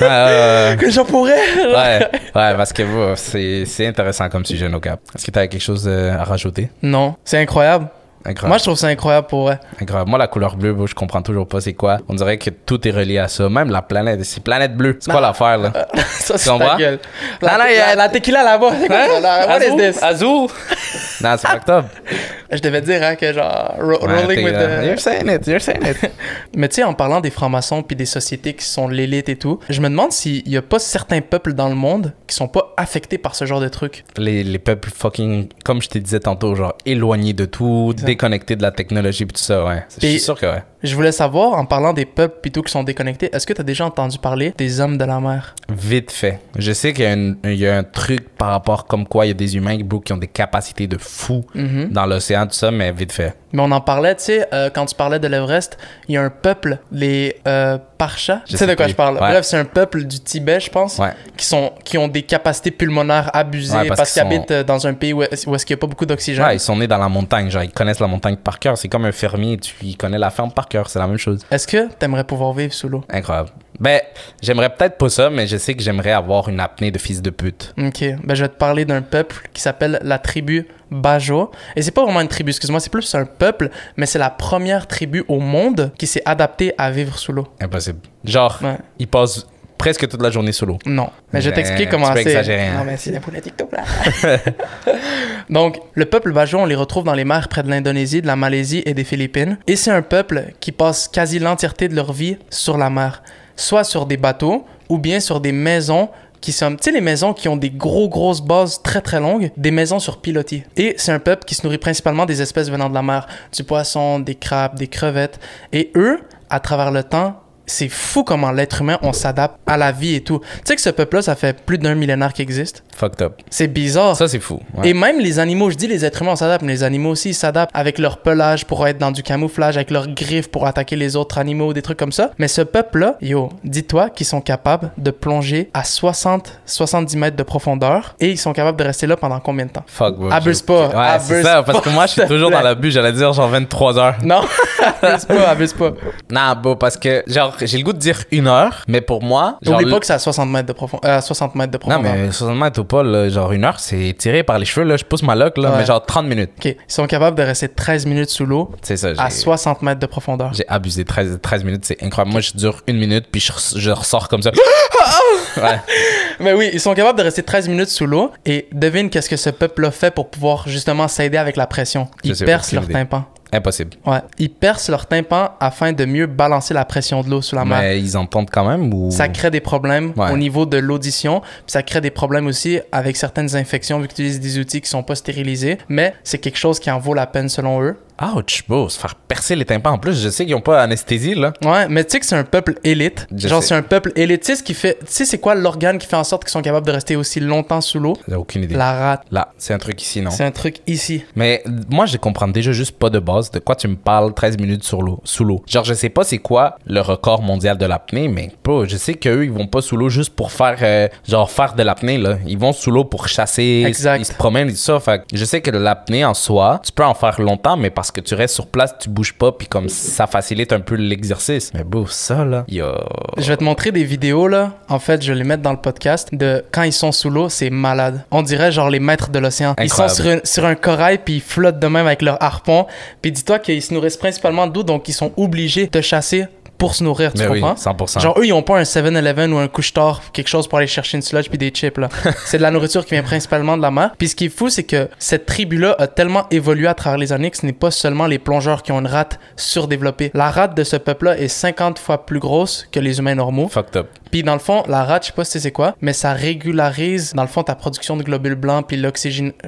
Ouais, Que j'en pourrais. ouais. ouais, parce que c'est, intéressant comme sujet, no cap. Est-ce que tu as quelque chose euh, à rajouter? Non, c'est incroyable. Incroyable. Moi, je trouve ça incroyable pour vrai. Incroyable. Moi, la couleur bleue, je comprends toujours pas c'est quoi. On dirait que tout est relié à ça. Même la planète, c'est planète bleue. C'est quoi l'affaire, là? [LAUGHS] ça, c'est ta gueule. La, Non, non, il y a- la, la tequila là-bas. La- What is this? Azul? non, c'est octobre. [LAUGHS] Je devais dire hein, que genre ro- rolling with the... You're saying it, you're saying it. [LAUGHS] Mais tu sais, en parlant des francs-maçons puis des sociétés qui sont l'élite et tout, je me demande s'il y a pas certains peuples dans le monde qui sont pas affectés par ce genre de trucs. les, les peuples fucking, comme je te disais tantôt, genre éloignés de tout, Ça. déconnectés de la technologie et tout ça, ouais. Je Puis- suis sûr que ouais. Je voulais savoir, en parlant des peuples plutôt qui sont déconnectés, est-ce que tu as déjà entendu parler des hommes de la mer? Vite fait. Je sais qu'il y a, y un truc par rapport comme quoi il y a des humains qui ont des capacités de fou Mhm. dans l'océan, tout ça, mais vite fait. Mais on en parlait, tu sais, euh, quand tu parlais de l'Everest, il y a un peuple, les euh, Parchas. Tu sais de quoi plus. je parle? Ouais. Bref, c'est un peuple du Tibet, je pense, Ouais. qui, sont, qui ont des capacités pulmonaires abusées Ouais, parce, parce qu'ils habitent euh, dans un pays où, est- où est-ce qu'il n'y a pas beaucoup d'oxygène. Ils sont nés dans la montagne, genre ils connaissent la montagne par cœur. C'est comme un fermier, tu il connais la ferme par cœur, c'est la même chose. Est-ce que tu aimerais pouvoir vivre sous l'eau? Incroyable. Ben, j'aimerais peut-être pas ça, mais je sais que j'aimerais avoir une apnée de fils de pute. Ok, ben je vais te parler d'un peuple qui s'appelle la tribu Bajo. Et c'est pas vraiment une tribu, excuse-moi, c'est plus un peuple, mais c'est la première tribu au monde qui s'est adaptée à vivre sous l'eau. Impossible. Genre, Ouais. ils passent presque toute la journée sous l'eau. Non, mais je vais Ben, t'expliquer comment c'est. hein. Non, mais c'est la politique tout là. [LAUGHS] Donc, le peuple Bajo, on les retrouve dans les mers près de l'Indonésie, de la Malaisie et des Philippines. Et c'est un peuple qui passe quasi l'entièreté de leur vie sur la mer, soit sur des bateaux ou bien sur des maisons qui sont, tu sais, les maisons qui ont des gros, grosses bases très, très longues, des maisons sur pilotis. Et c'est un peuple qui se nourrit principalement des espèces venant de la mer, du poisson, des crabes, des crevettes. Et eux, à travers le temps, c'est fou comment l'être humain, on s'adapte à la vie et tout. Tu sais que ce peuple-là, ça fait plus d'un millénaire qu'il existe. Fucked up. C'est bizarre. Ça, c'est fou. ouais. Et même les animaux, je dis les êtres humains on s'adapte, mais les animaux aussi ils s'adaptent avec leur pelage pour être dans du camouflage, avec leurs griffes pour attaquer les autres animaux, des trucs comme ça. Mais ce peuple-là, yo, dis-toi qu'ils sont capables de plonger à 60-70 mètres de profondeur et ils sont capables de rester là pendant combien de temps? Fuck, bro. Abuse pas, Ouais, abuse ça, parce que moi, je suis toujours dans la bulle. J'allais dire genre 23 heures. Non, [LAUGHS] abuse pas, abuse pas. Non, bro, parce que, genre, j'ai le goût de dire une heure, mais pour moi. N'oublie pas que c'est à 60 mètres de, profond- euh, à 60 mètres de Non, profondeur. mais 60 mètres ou pas, là, genre une heure, c'est tiré par les cheveux, là. Je pousse ma loque, là, Ouais. mais genre 30 minutes. Ok, ils sont capables de rester 13 minutes sous l'eau C'est ça, à j'ai. 60 mètres de profondeur. J'ai abusé 13, 13 minutes, c'est incroyable. Moi, je dure une minute, puis je, res- je ressors comme ça. [LAUGHS] ouais. Mais oui, ils sont capables de rester 13 minutes sous l'eau. Et devine qu'est-ce que ce peuple-là fait pour pouvoir justement s'aider avec la pression. Ils percent leur tympan. Impossible. Ouais. Ils percent leur tympan afin de mieux balancer la pression de l'eau sous la mer. Mais ils entendent quand même ou? Ça crée des problèmes Ouais. au niveau de l'audition, puis ça crée des problèmes aussi avec certaines infections vu qu'ils utilisent des outils qui sont pas stérilisés, mais c'est quelque chose qui en vaut la peine selon eux. Ouch, bro, se faire percer les tympans. En plus, je sais qu'ils ont pas anesthésie, là. Ouais, mais tu sais que c'est un peuple élite. Je Genre, c'est un peuple élite. Tu sais ce qui fait. Tu sais, c'est quoi l'organe qui fait en sorte qu'ils sont capables de rester aussi longtemps sous l'eau? J'ai aucune idée. La rate. Là, c'est un truc ici, non? C'est un truc ici. Mais moi, je comprends déjà juste pas de base de quoi tu me parles 13 minutes sur l'eau, sous l'eau. Genre, je sais pas c'est quoi le record mondial de l'apnée, mais bro, je sais qu'eux, ils vont pas sous l'eau juste pour faire, euh, genre, faire de l'apnée, là. Ils vont sous l'eau pour chasser, Exact. ils se promènent et tout ça. Fait je sais que l'apnée en soi, tu peux en faire longtemps, mais parce que tu restes sur place, tu bouges pas, puis comme ça facilite un peu l'exercice. Mais bro, ça, là, yo. Je vais te montrer des vidéos là. En fait, je vais les mettre dans le podcast de quand ils sont sous l'eau, c'est malade. On dirait genre les maîtres de l'océan. Ils sont sur un, sur un corail puis ils flottent de même avec leur harpon. Puis dis-toi qu'ils se nourrissent principalement d'eau, donc ils sont obligés de chasser pour se nourrir. Tu Mais oui, comprends? 100%. Genre eux, ils ont pas un 7-Eleven ou un couche-tard, quelque chose pour aller chercher une sludge puis des chips là. [LAUGHS] c'est de la nourriture qui vient principalement de la mer. Puis ce qui est fou, c'est que cette tribu-là a tellement évolué à travers les années que ce n'est pas seulement les plongeurs qui ont une rate surdéveloppée. La rate de ce peuple-là est 50 fois plus grosse que les humains normaux. Fucked up. Puis dans le fond, la rate, je sais pas si c'est quoi, mais ça régularise dans le fond ta production de globules blancs puis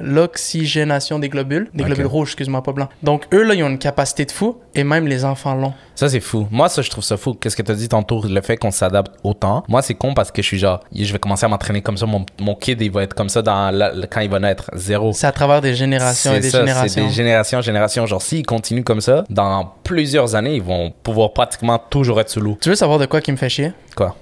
l'oxygénation des globules, des globules rouges, excuse-moi, pas blancs. Donc eux là, ils ont une capacité de fou et même les enfants l'ont. Ça, c'est fou. Moi, ça, je trouve ça fou. Qu'est-ce que tu as dit tantôt, le fait qu'on s'adapte autant? Moi, c'est con parce que je suis genre, je vais commencer à m'entraîner comme ça. Mon, mon kid, il va être comme ça dans la- quand il va naître. Zéro. C'est à travers des générations et des ça, c'est générations. des générations, générations. Genre, s'ils continuent comme ça, dans plusieurs années, ils vont pouvoir pratiquement toujours être sous l'eau. Tu veux savoir de quoi qui me fait chier? Quoi?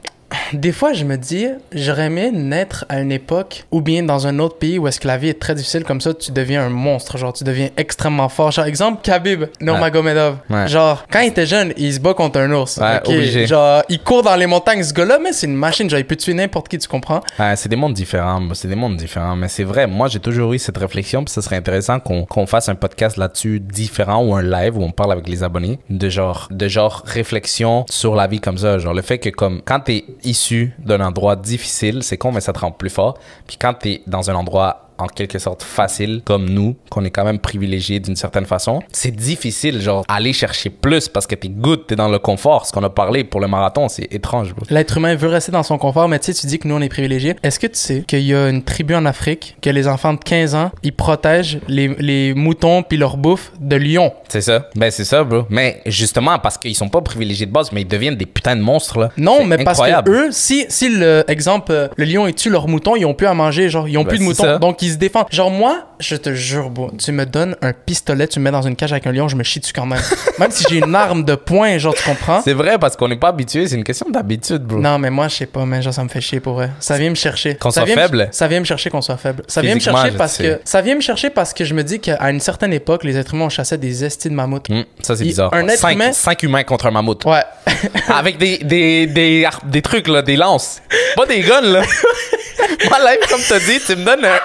Des fois, je me dis, j'aurais aimé naître à une époque ou bien dans un autre pays où est-ce que la vie est très difficile, comme ça, tu deviens un monstre, genre, tu deviens extrêmement fort. Genre, exemple, Khabib Nurmagomedov. Ouais. Genre, quand il était jeune, il se bat contre un ours. Ouais, ok? obligé. Genre, il court dans les montagnes, ce gars-là, mais c'est une machine, genre, il peut tuer n'importe qui, tu comprends? Ouais, c'est des mondes différents. C'est des mondes différents. Mais c'est vrai, moi, j'ai toujours eu cette réflexion. Puis ça serait intéressant qu'on qu'on fasse un podcast là-dessus différent ou un live où on parle avec les abonnés de genre, de genre réflexion sur la vie comme ça. Genre, le fait que, comme, quand t'es issu d'un endroit difficile, c'est con, mais ça te rend plus fort. Puis quand t'es dans un endroit en quelque sorte facile comme nous, qu'on est quand même privilégié d'une certaine façon, c'est difficile, genre, aller chercher plus parce que t'es good, t'es dans le confort. Ce qu'on a parlé pour le marathon, c'est étrange. L'être humain veut rester dans son confort, mais tu sais, tu dis que nous, on est privilégiés. Est-ce que tu sais qu'il y a une tribu en Afrique, que les enfants de 15 ans, ils protègent les, les moutons puis leur bouffe de lions? C'est ça. Ben, c'est ça, bro. Mais justement, parce qu'ils sont pas privilégiés de base, mais ils deviennent des putains de monstres, là. Non, mais parce que eux, si, si le exemple, euh, le lion il tue leurs moutons, ils ont plus à manger, genre, ils ont Ben, plus de moutons, ça. donc ils se défendent. Genre, moi, je te jure, bro, tu me donnes un pistolet, tu me mets dans une cage avec un lion, je me chie dessus quand même. [LAUGHS] même si j'ai une arme de poing, genre, tu comprends? C'est vrai, parce qu'on n'est pas habitué. C'est une question d'habitude, bro. Non, mais moi, je sais pas, mais genre, ça me fait chier pour vrai. Ça vient me chercher. Qu'on soit vient faible? Ça vient me chercher qu'on soit faible. Ça vient me chercher parce que. Ça vient me chercher parce que je me dis qu'à une certaine époque, les êtres humains, on chassait des estis de mammouth. Hmm, ça, c'est bizarre. un être cinq, humain- cinq humains contre un mammouth. Ouais. [LAUGHS] Avec des, des, des, des trucs, là, des lances. Pas des guns, là. [LAUGHS] [LAUGHS] Moi, live, comme t'as dit, tu me donnes un.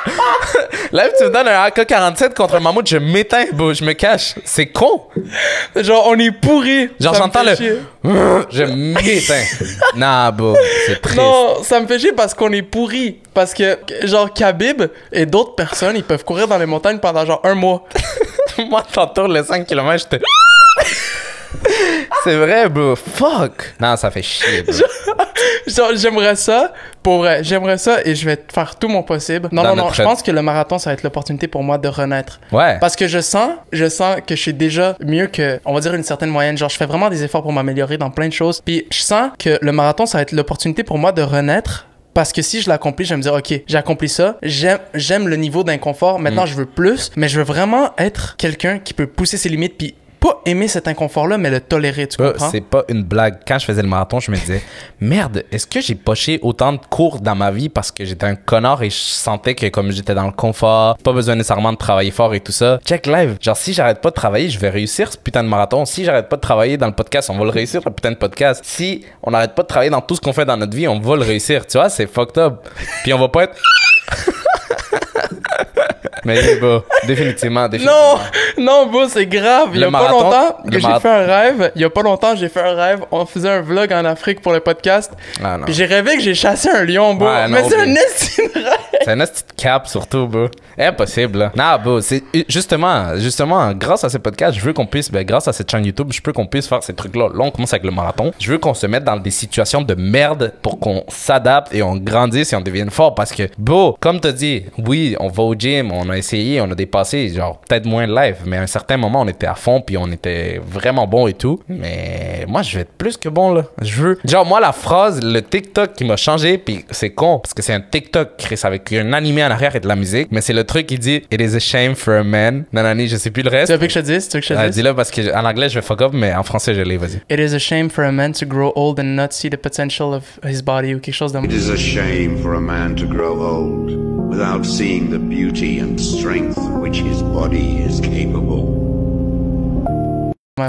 [LAUGHS] live, tu me donnes un AK-47 contre un mammouth, je m'éteins, bro, je me cache. C'est con. genre, on est pourri. Genre, j'entends le. chier. [LAUGHS] Je m'éteins. nah, bro, c'est triste. Non, ça me fait chier parce qu'on est pourri. Parce que, genre, Khabib et d'autres personnes, ils peuvent courir dans les montagnes pendant genre un mois. Moi, tantôt, le 5 km, j'étais. C'est vrai, bro. Fuck. Non, ça fait chier, bro. Genre, j'aimerais ça, pour vrai, j'aimerais ça et je vais faire tout mon possible. Non, Dans non, non, je pense que le marathon, ça va être l'opportunité pour moi de renaître. Ouais. Parce que je sens, je sens que je suis déjà mieux que, on va dire, une certaine moyenne. Genre, je fais vraiment des efforts pour m'améliorer dans plein de choses. Puis je sens que le marathon, ça va être l'opportunité pour moi de renaître. Parce que si je l'accomplis, je vais me dire, OK, j'ai accompli ça, j'aime, j'aime le niveau d'inconfort, maintenant Mm. je veux plus, mais je veux vraiment être quelqu'un qui peut pousser ses limites, puis pas aimer cet inconfort-là, mais le tolérer, tu Bro, comprends? C'est pas une blague. Quand je faisais le marathon, je me disais, [LAUGHS] merde, est-ce que j'ai poché autant de cours dans ma vie parce que j'étais un connard et je sentais que comme j'étais dans le confort, pas besoin nécessairement de travailler fort et tout ça. Check live. Genre, si j'arrête pas de travailler, je vais réussir ce putain de marathon. Si j'arrête pas de travailler dans le podcast, on va le réussir, le putain de podcast. Si on n'arrête pas de travailler dans tout ce qu'on fait dans notre vie, on va le réussir. Tu vois, c'est fucked up. Puis on va pas être. [LAUGHS] Mais c'est beau. Définitivement, définitivement. Non, non, bro, c'est grave. Il y a pas longtemps que j'ai fait un rêve. Il y a pas longtemps, j'ai fait un rêve. On faisait un vlog en Afrique pour le podcast. Ah, j'ai rêvé que j'ai chassé un lion, bro. Non, Mais c'est un oublie. esti de rêve. C'est un petit cap surtout, bro. Impossible. Là. Non, bro, c'est justement, justement, grâce à ce podcast, je veux qu'on puisse, ben, grâce à cette chaîne YouTube, je veux qu'on puisse faire ces trucs-là. Là, on commence avec le marathon. Je veux qu'on se mette dans des situations de merde pour qu'on s'adapte et on grandisse et on devienne fort. Parce que, bro, comme t'as dit, oui, on va au gym, on a essayé, on a dépassé, genre, peut-être moins live, mais à un certain moment, on était à fond puis on était vraiment bon et tout. Mais moi, je vais être plus que bon, là. Je veux. Genre, moi, la phrase, le TikTok qui m'a changé, puis c'est con, parce que c'est un TikTok, Chris, avec un animé en arrière et de la musique, mais c'est le truc qui dit It is a shame for a man. Nanani, je sais plus le reste. Tu veux que je te dise? Tu veux que je te Ah, dise? Dis-le parce que en anglais, je vais fuck up, mais en français, je l'ai, vas-y. It is a shame for a man to grow old and not see the potential of his body ou quelque chose de It is a shame for a man to grow old without seeing the beauty and strength of which his body is capable.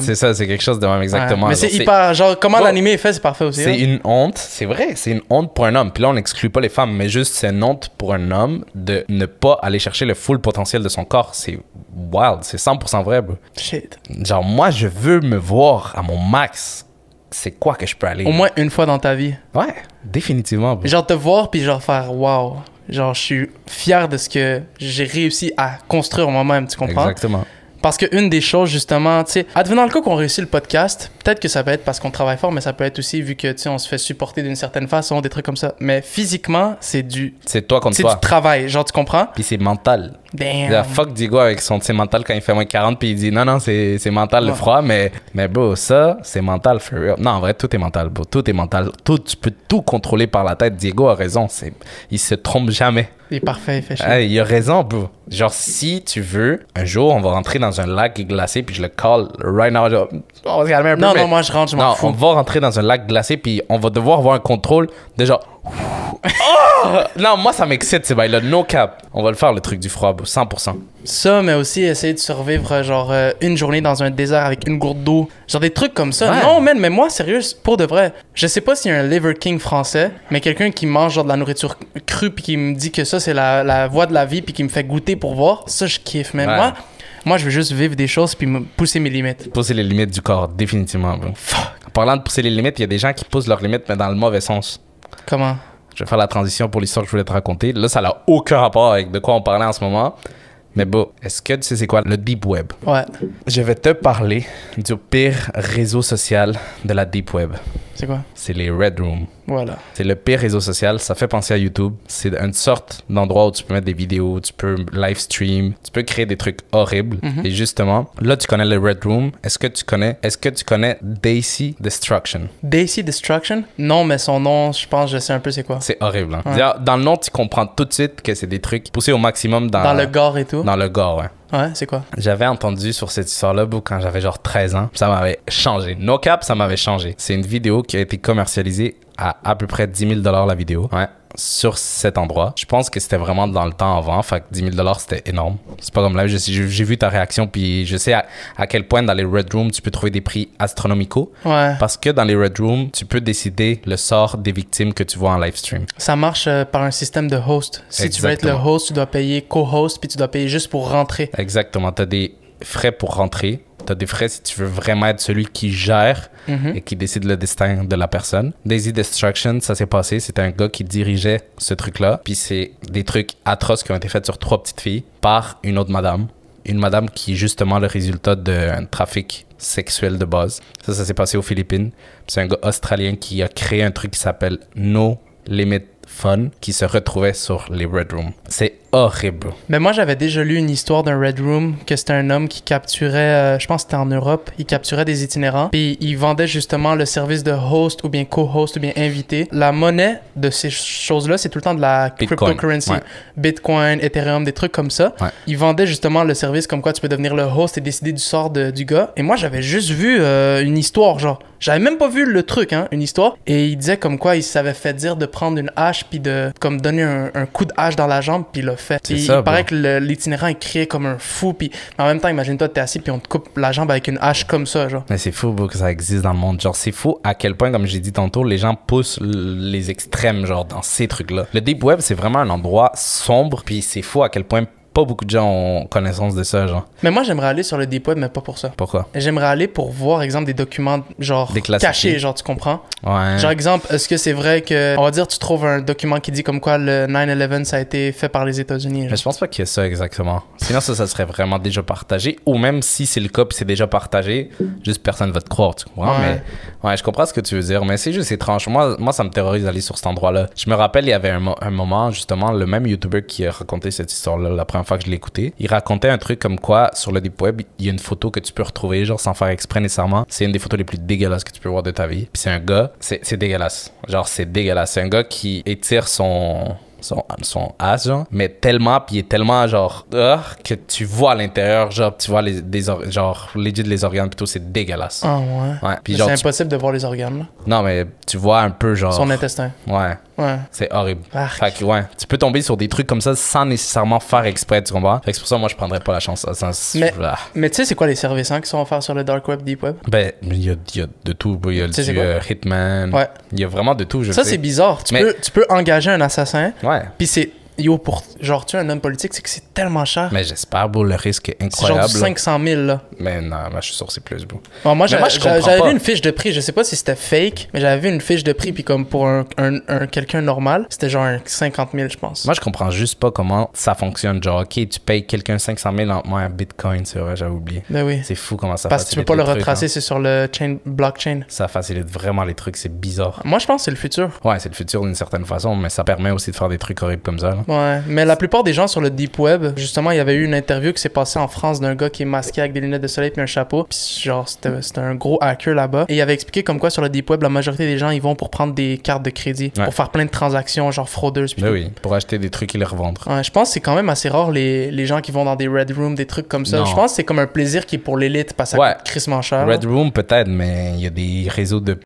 C'est ça, c'est quelque chose de même, exactement. Ouais. Mais c'est hyper. Genre, comment Bon. l'animé est fait, c'est parfait aussi. C'est hein. une honte, c'est vrai, c'est une honte pour un homme. Puis là, on n'exclut pas les femmes, mais juste c'est une honte pour un homme de ne pas aller chercher le full potentiel de son corps. C'est wild, c'est 100% vrai, bro. Shit. Genre, moi, je veux me voir à mon max. C'est quoi que je peux aller? Au moins une fois dans ta vie. Ouais, définitivement, bro. Genre, te voir puis genre faire wow. Genre, je suis fier de ce que j'ai réussi à construire moi-même, tu comprends? Exactement. Parce que une des choses, justement, tu sais, advenant le cas qu'on réussit le podcast, peut-être que ça peut être parce qu'on travaille fort, mais ça peut être aussi vu que, tu sais, on se fait supporter d'une certaine façon, des trucs comme ça. Mais physiquement, c'est du, C'est toi contre c'est toi. du travail. Genre, tu comprends? Puis c'est mental. Damn. La fuck Diego avec son c'est mental quand il fait moins 40 puis il dit non non c'est mental le froid mais mais bro ça c'est mental for real. Non en vrai tout est mental bro tout est mental tout tu peux tout contrôler par la tête Diego a raison c'est il se trompe jamais. Il est parfait, il fait chier. Il a raison bro. Genre si tu veux un jour on va rentrer dans un lac glacé puis je le call right now genre, on va se calmer un peu non, mais- non, moi, je rentre, je m'en non, fous. on va rentrer dans un lac glacé puis on va devoir avoir un contrôle de genre Oh! Non, moi ça m'excite c'est bail là no cap. On va le faire le truc du froid bro, 100%. Ça, mais aussi essayer de survivre, genre, euh, une journée dans un désert avec une gourde d'eau. Genre, des trucs comme ça. Ouais. Non, man, mais moi, sérieux, pour de vrai, je sais pas s'il y a un Liver King français, mais quelqu'un qui mange, genre, de la nourriture crue, puis qui me dit que ça, c'est la, la voie de la vie, puis qui me fait goûter pour voir, ça, je kiffe. Mais Ouais. moi, moi, je veux juste vivre des choses, puis me pousser mes limites. Pousser les limites du corps, définitivement. bro. En parlant de pousser les limites, il y a des gens qui poussent leurs limites, mais dans le mauvais sens. Comment? Je vais faire la transition pour l'histoire que je voulais te raconter. Là, ça n'a aucun rapport avec de quoi on parlait en ce moment. Mais bon, est-ce que tu sais c'est quoi le Deep Web? Ouais, Je vais te parler du pire réseau social de la Deep Web. c'est quoi? C'est les Red Rooms. Voilà. C'est le pire réseau social. Ça fait penser à YouTube. C'est une sorte d'endroit où tu peux mettre des vidéos, tu peux live stream, tu peux créer des trucs horribles. Mhm. Et justement, là, tu connais le Red Room. Est-ce que tu connais, est-ce que tu connais Daisy Destruction? Daisy Destruction? Non, mais son nom, je pense, je sais un peu c'est quoi. C'est horrible. Hein? Ouais. Dans le nom, tu comprends tout de suite que c'est des trucs poussés au maximum dans, Dans le gore et tout. dans le gore. Ouais. Ouais, c'est quoi? J'avais entendu sur cette histoire-là quand j'avais genre 13 ans. Ça m'avait changé. No cap, ça m'avait changé. C'est une vidéo qui a été commercialisée à à peu près 10 000 la vidéo. Ouais. Sur cet endroit. Je pense que c'était vraiment dans le temps avant. Fait que 10 000 c'était énorme. C'est pas comme là. J'ai vu ta réaction. Puis je sais à, à quel point dans les Red Rooms, tu peux trouver des prix astronomicaux. Ouais. Parce que dans les Red Rooms, tu peux décider le sort des victimes que tu vois en live stream. Ça marche euh, par un système de host. Si tu veux être le host, tu dois payer co-host, puis tu dois payer juste pour rentrer. Exactement. Tu as des frais pour rentrer. Tu as des frais si tu veux vraiment être celui qui gère Mhm. et qui décide le destin de la personne. Daisy Destruction, ça s'est passé. C'était un gars qui dirigeait ce truc-là. Puis c'est des trucs atroces qui ont été faits sur trois petites filles par une autre madame. Une madame qui est justement le résultat d'un trafic sexuel de base. Ça, ça s'est passé aux Philippines. C'est un gars australien qui a créé un truc qui s'appelle No Limit Fun qui se retrouvait sur les Red Rooms. C'est horrible. Mais moi, j'avais déjà lu une histoire d'un Red Room que c'était un homme qui capturait, euh, je pense que c'était en Europe, il capturait des itinérants. Puis il vendait justement le service de host ou bien co-host ou bien invité. La monnaie de ces choses-là, c'est tout le temps de la Bitcoin, cryptocurrency. ouais. Bitcoin, Ethereum, des trucs comme ça. Ouais. Il vendait justement le service comme quoi tu peux devenir le host et décider du sort de- du gars. Et moi, j'avais juste vu euh, une histoire, genre. J'avais même pas vu le truc, hein, une histoire. Et il disait comme quoi il s'avait fait dire de prendre une hache puis de comme donner un, un coup de hache dans la jambe puis l'a fait. C'est Puis ça, il paraît que le- l'itinérant il criait comme un fou puis mais en même temps imagine-toi t'es assis puis on te coupe la jambe avec une hache comme ça genre. Mais c'est fou que ça existe dans le monde. Genre, c'est fou à quel point, comme j'ai dit tantôt, les gens poussent les extrêmes, genre, dans ces trucs-là. Le Deep Web, c'est vraiment un endroit sombre, puis c'est fou à quel point pas beaucoup de gens ont connaissance de ça, genre. Mais moi, j'aimerais aller sur le deep web, mais pas pour ça. Pourquoi? J'aimerais aller pour voir, exemple, des documents, genre, Déclassifiés. cachés, genre, tu comprends? Ouais. Genre, exemple, est-ce que c'est vrai que, on va dire, tu trouves un document qui dit comme quoi le 9-11, ça a été fait par les États-Unis. Mais je pense pas qu'il y ait ça exactement. Sinon, ça, ça serait vraiment déjà partagé. Ou même si c'est le cas c'est déjà partagé, juste personne va te croire, tu comprends? Ouais. Mais ouais, je comprends ce que tu veux dire. Mais c'est juste étrange. Moi, moi, ça me terrorise d'aller sur cet endroit-là. Je me rappelle, il y avait un, mo- un moment, justement, le même YouTuber qui a raconté cette histoire-là la première fois que je l'ai écouté. Il racontait un truc comme quoi, sur le Deep Web, il y a une photo que tu peux retrouver, genre sans faire exprès nécessairement. C'est une des photos les plus dégueulasses que tu peux voir de ta vie. Puis c'est un gars, c'est dégueulasse. Genre, c'est dégueulasse. C'est un gars qui étire son son, son as, genre, mais tellement, puis il est tellement, genre, ah, que tu vois à l'intérieur, genre, tu vois les, des, genre, legit les organes, plutôt, c'est dégueulasse. Ah, ouais. C'est tu- impossible de voir les organes, là. non, mais tu vois un peu, genre, Son intestin. ouais, Ouais. c'est horrible. Fait que, ouais, tu peux tomber sur des trucs comme ça sans nécessairement faire exprès, tu comprends? Fait que c'est pour ça, moi, je prendrais pas la chance. Ça, Mais-. Mais tu sais, c'est quoi les services hein, qui sont offerts sur le dark web, deep web? Ben, il y a, il y a de tout. Il y a Tu sais, du c'est quoi? euh, Hitman. Ouais. Il y a vraiment de tout, je Ça, c'est bizarre. Tu, Mais- peux, tu peux engager un assassin, Ouais. puis c'est. Yo, pour genre tuer un homme politique, c'est que c'est tellement cher. Mais j'espère, bro, le risque est C'est genre incroyable. du là. 500 000, là. Mais non, moi, je suis sûr que c'est plus, bro. Bon, moi, j'avais vu une fiche de prix. Je sais pas si c'était fake, mais j'avais vu une fiche de prix, puis comme pour un, un- un- quelqu'un normal, c'était genre un 50 000, je pense. Moi, je comprends juste pas comment ça fonctionne. Genre, ok, tu payes quelqu'un 500 000 en moi, un bitcoin, c'est vrai, j'avais oublié. Ben oui. C'est fou comment ça Parce que tu peux pas le trucs, retracer, hein. c'est sur le chain, blockchain. Ça facilite vraiment les trucs, c'est bizarre. Moi, je pense que c'est le futur. Ouais, c'est le futur d'une certaine façon, mais ça permet aussi de faire des trucs horribles comme ça. là. Ouais, mais la plupart des gens sur le deep web, justement, il y avait eu une interview qui s'est passée en France d'un gars qui est masqué avec des lunettes de soleil puis un chapeau. Puis genre, c'était un gros hacker là-bas. Et il avait expliqué comme quoi sur le deep web, la majorité des gens, ils vont pour prendre des cartes de crédit, Ouais. pour faire plein de transactions, genre fraudeuses. puis Ben oui, pour acheter des trucs et les revendre. Ouais, je pense que c'est quand même assez rare les, les gens qui vont dans des red rooms, des trucs comme ça. Non. Je pense que c'est comme un plaisir qui est pour l'élite parce que ça Ouais. coûte crissement cher. Red Room, peut-être, mais il y a des réseaux de.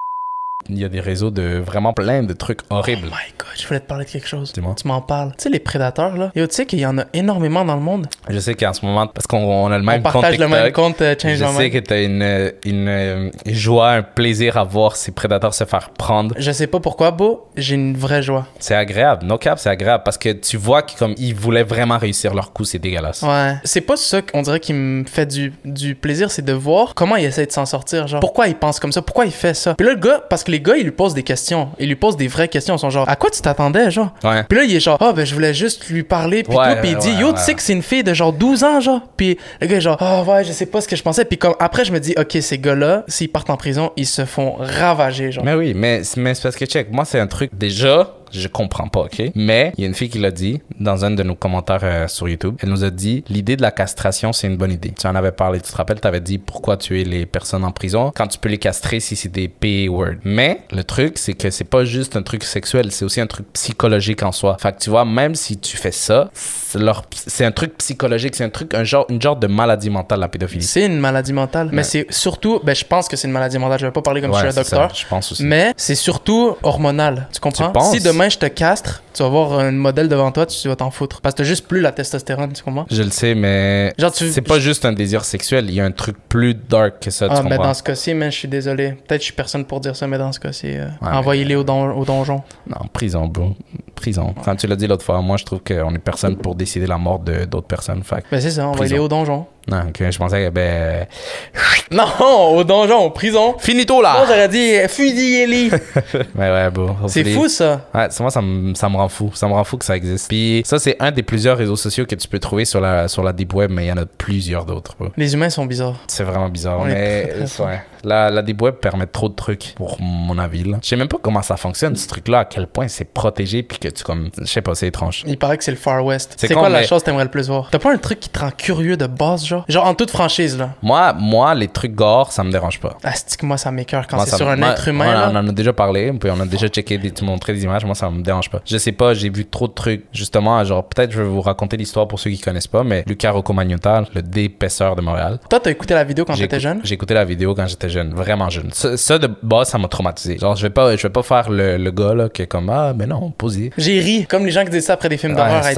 Il y a des réseaux de vraiment plein de trucs Oh horribles. my god, je voulais te parler de quelque chose. Dis-moi. Tu m'en parles. Tu sais, les prédateurs, là. Yo, tu sais qu'il y en a énormément dans le monde. Je sais qu'en ce moment, parce qu'on on a le même On partage compte le même compte euh, Change Je sais que t'as une, une euh, joie, un plaisir à voir ces prédateurs se faire prendre. Je sais pas pourquoi, Beau, j'ai une vraie joie. C'est agréable. No cap, c'est agréable parce que tu vois qu'ils comme ils voulaient vraiment réussir leur coup, c'est dégueulasse. Ouais. C'est pas ça qu'on dirait qui me fait du, du plaisir, c'est de voir comment il essaie de s'en sortir. Genre, pourquoi il pense comme ça? Pourquoi il fait ça? Puis là, le gars, parce que les gars, ils lui posent des questions. Ils lui posent des vraies questions. Ils sont genre, à quoi tu t'attendais, genre? Ouais. Puis là, il est genre, ah, ben, je voulais juste lui parler. Puis Ouais, tout. Puis il dit, yo, tu sais que c'est une fille de genre 12 ans, genre? Puis le gars est genre, ah, ouais, je sais pas ce que je pensais. Puis comme, après, je me dis, ok, ces gars-là, s'ils partent en prison, ils se font ravager, genre. Mais oui, mais, mais c'est parce que, check, moi, c'est un truc, déjà, je comprends pas, OK? Mais il y a une fille qui l'a dit dans un de nos commentaires euh, sur YouTube. Elle nous a dit, l'idée de la castration, c'est une bonne idée. Tu en avais parlé, tu te rappelles, tu avais dit pourquoi tuer les personnes en prison quand tu peux les castrer si c'est des P-words. Mais le truc, c'est que c'est pas juste un truc sexuel, c'est aussi un truc psychologique en soi. Fait que tu vois, même si tu fais ça, c'est un truc psychologique, c'est un truc, un genre, une genre de maladie mentale, la pédophilie. C'est une maladie mentale. Mais c'est surtout, ben, je pense que c'est une maladie mentale. Je vais pas parler comme Ouais, si je suis un ça, docteur. je pense aussi. Mais c'est surtout hormonal. Tu comprends? Tu penses? Si demain je te castre, tu vas voir un modèle devant toi, tu vas t'en foutre. Parce que t'as juste plus la testostérone, tu comprends? Je le sais, mais Genre, tu- c'est pas juste un désir sexuel, il y a un truc plus dark que ça, tu Ah, mais comprends? dans ce cas-ci, man, je suis désolé. Peut-être je suis personne pour dire ça, mais dans ce cas-ci, euh, Ouais, envoyez-les au, don- au donjon. Non, prison, bro. Prison. Quand tu l'as dit l'autre fois, moi, je trouve qu'on est personne pour décider la mort de d'autres personnes. Fait Ben c'est ça, envoyez-les au donjon. Non, ok, je pensais que, ben... [LAUGHS] Non, au donjon, prison. Finito, Moi, là! j'aurais dit euh, fusillez-les. [LAUGHS] Mais ouais, bro. c'est fou, ça. Ouais, c'est- moi, ça me, ça me rend fou. Ça me rend fou que ça existe. Puis ça, c'est un des plusieurs réseaux sociaux que tu peux trouver sur la, sur la Deep Web, mais il y en a plusieurs d'autres. Les humains sont bizarres. C'est vraiment bizarre, On est mais très, très fort. ouais. La, la Deep Web permet trop de trucs, pour mon avis. Je sais même pas comment ça fonctionne, ce truc-là, à quel point c'est protégé, puis que tu comme... Je sais pas, c'est étrange. Il paraît que c'est le Far West. C'est quoi la chose que t'aimerais le plus voir? T'as pas un truc qui te rend curieux de base, genre? Genre en toute franchise, là. Moi, moi, les trucs gore, ça me dérange pas. Ah, c'est que moi, ça m'écœure quand c'est sur un moi- être humain, là? on en a déjà parlé, puis on a déjà checké, des, tu montrais des images, moi ça me dérange pas. Je sais pas, j'ai vu trop de trucs, justement, genre peut-être je vais vous raconter l'histoire pour ceux qui connaissent pas, mais Lucas Rocco Magnotta, le dépaisseur de Montréal. Toi, t'as écouté la vidéo quand écou- jeune? J'ai écouté la vidéo quand j'étais jeune, vraiment jeune. Ça, ça, de base, ça m'a traumatisé. Genre, je vais pas, je vais pas faire le, le gars là qui est comme ah, mais non, posé. J'ai ri, comme les gens qui disent ça après des films Ouais, d'horreur. Hey,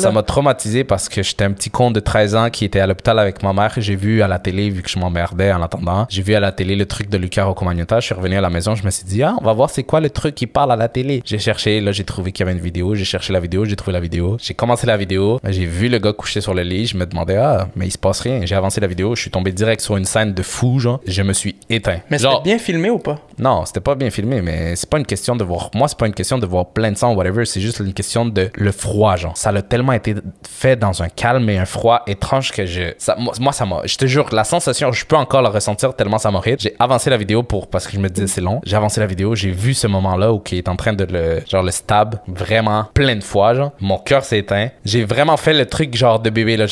ça m'a- traumatisé parce que j'étais un petit con de 13 ans qui était à l'hôpital avec ma mère. J'ai vu à la télé, vu que je m'emmerdais en attendant. J'ai vu à la télé le truc de Lucas Roccomagnota. Je suis revenu à la maison. Je me suis dit, ah, on va voir c'est quoi le truc qui parle à la télé. J'ai cherché. Là, j'ai trouvé qu'il y avait une vidéo. J'ai cherché la vidéo. J'ai trouvé la vidéo. J'ai commencé la vidéo. J'ai vu le gars couché sur le lit. Je me demandais, ah, mais il se passe rien. J'ai avancé la vidéo. Je suis tombé direct sur une scène de fou, genre. Je me suis éteint. Mais c'était bien filmé ou pas? non, c'était pas bien filmé, mais c'est pas une question de voir. Moi, c'est pas une question de voir plein de sang ou whatever. C'est juste une question de le froid, genre. Ça a tellement été fait dans un calme et un froid étrange que je. Ça, moi, ça m'a. Je te jure, la sensation, je peux encore la ressentir tellement ça m'a. J'ai avancé la vidéo pour parce que je me disais c'est long. J'ai avancé la vidéo, j'ai vu ce moment-là où il est en train de le genre le stab vraiment plein de fois, genre. Mon cœur s'est éteint. J'ai vraiment fait le truc genre de bébé là.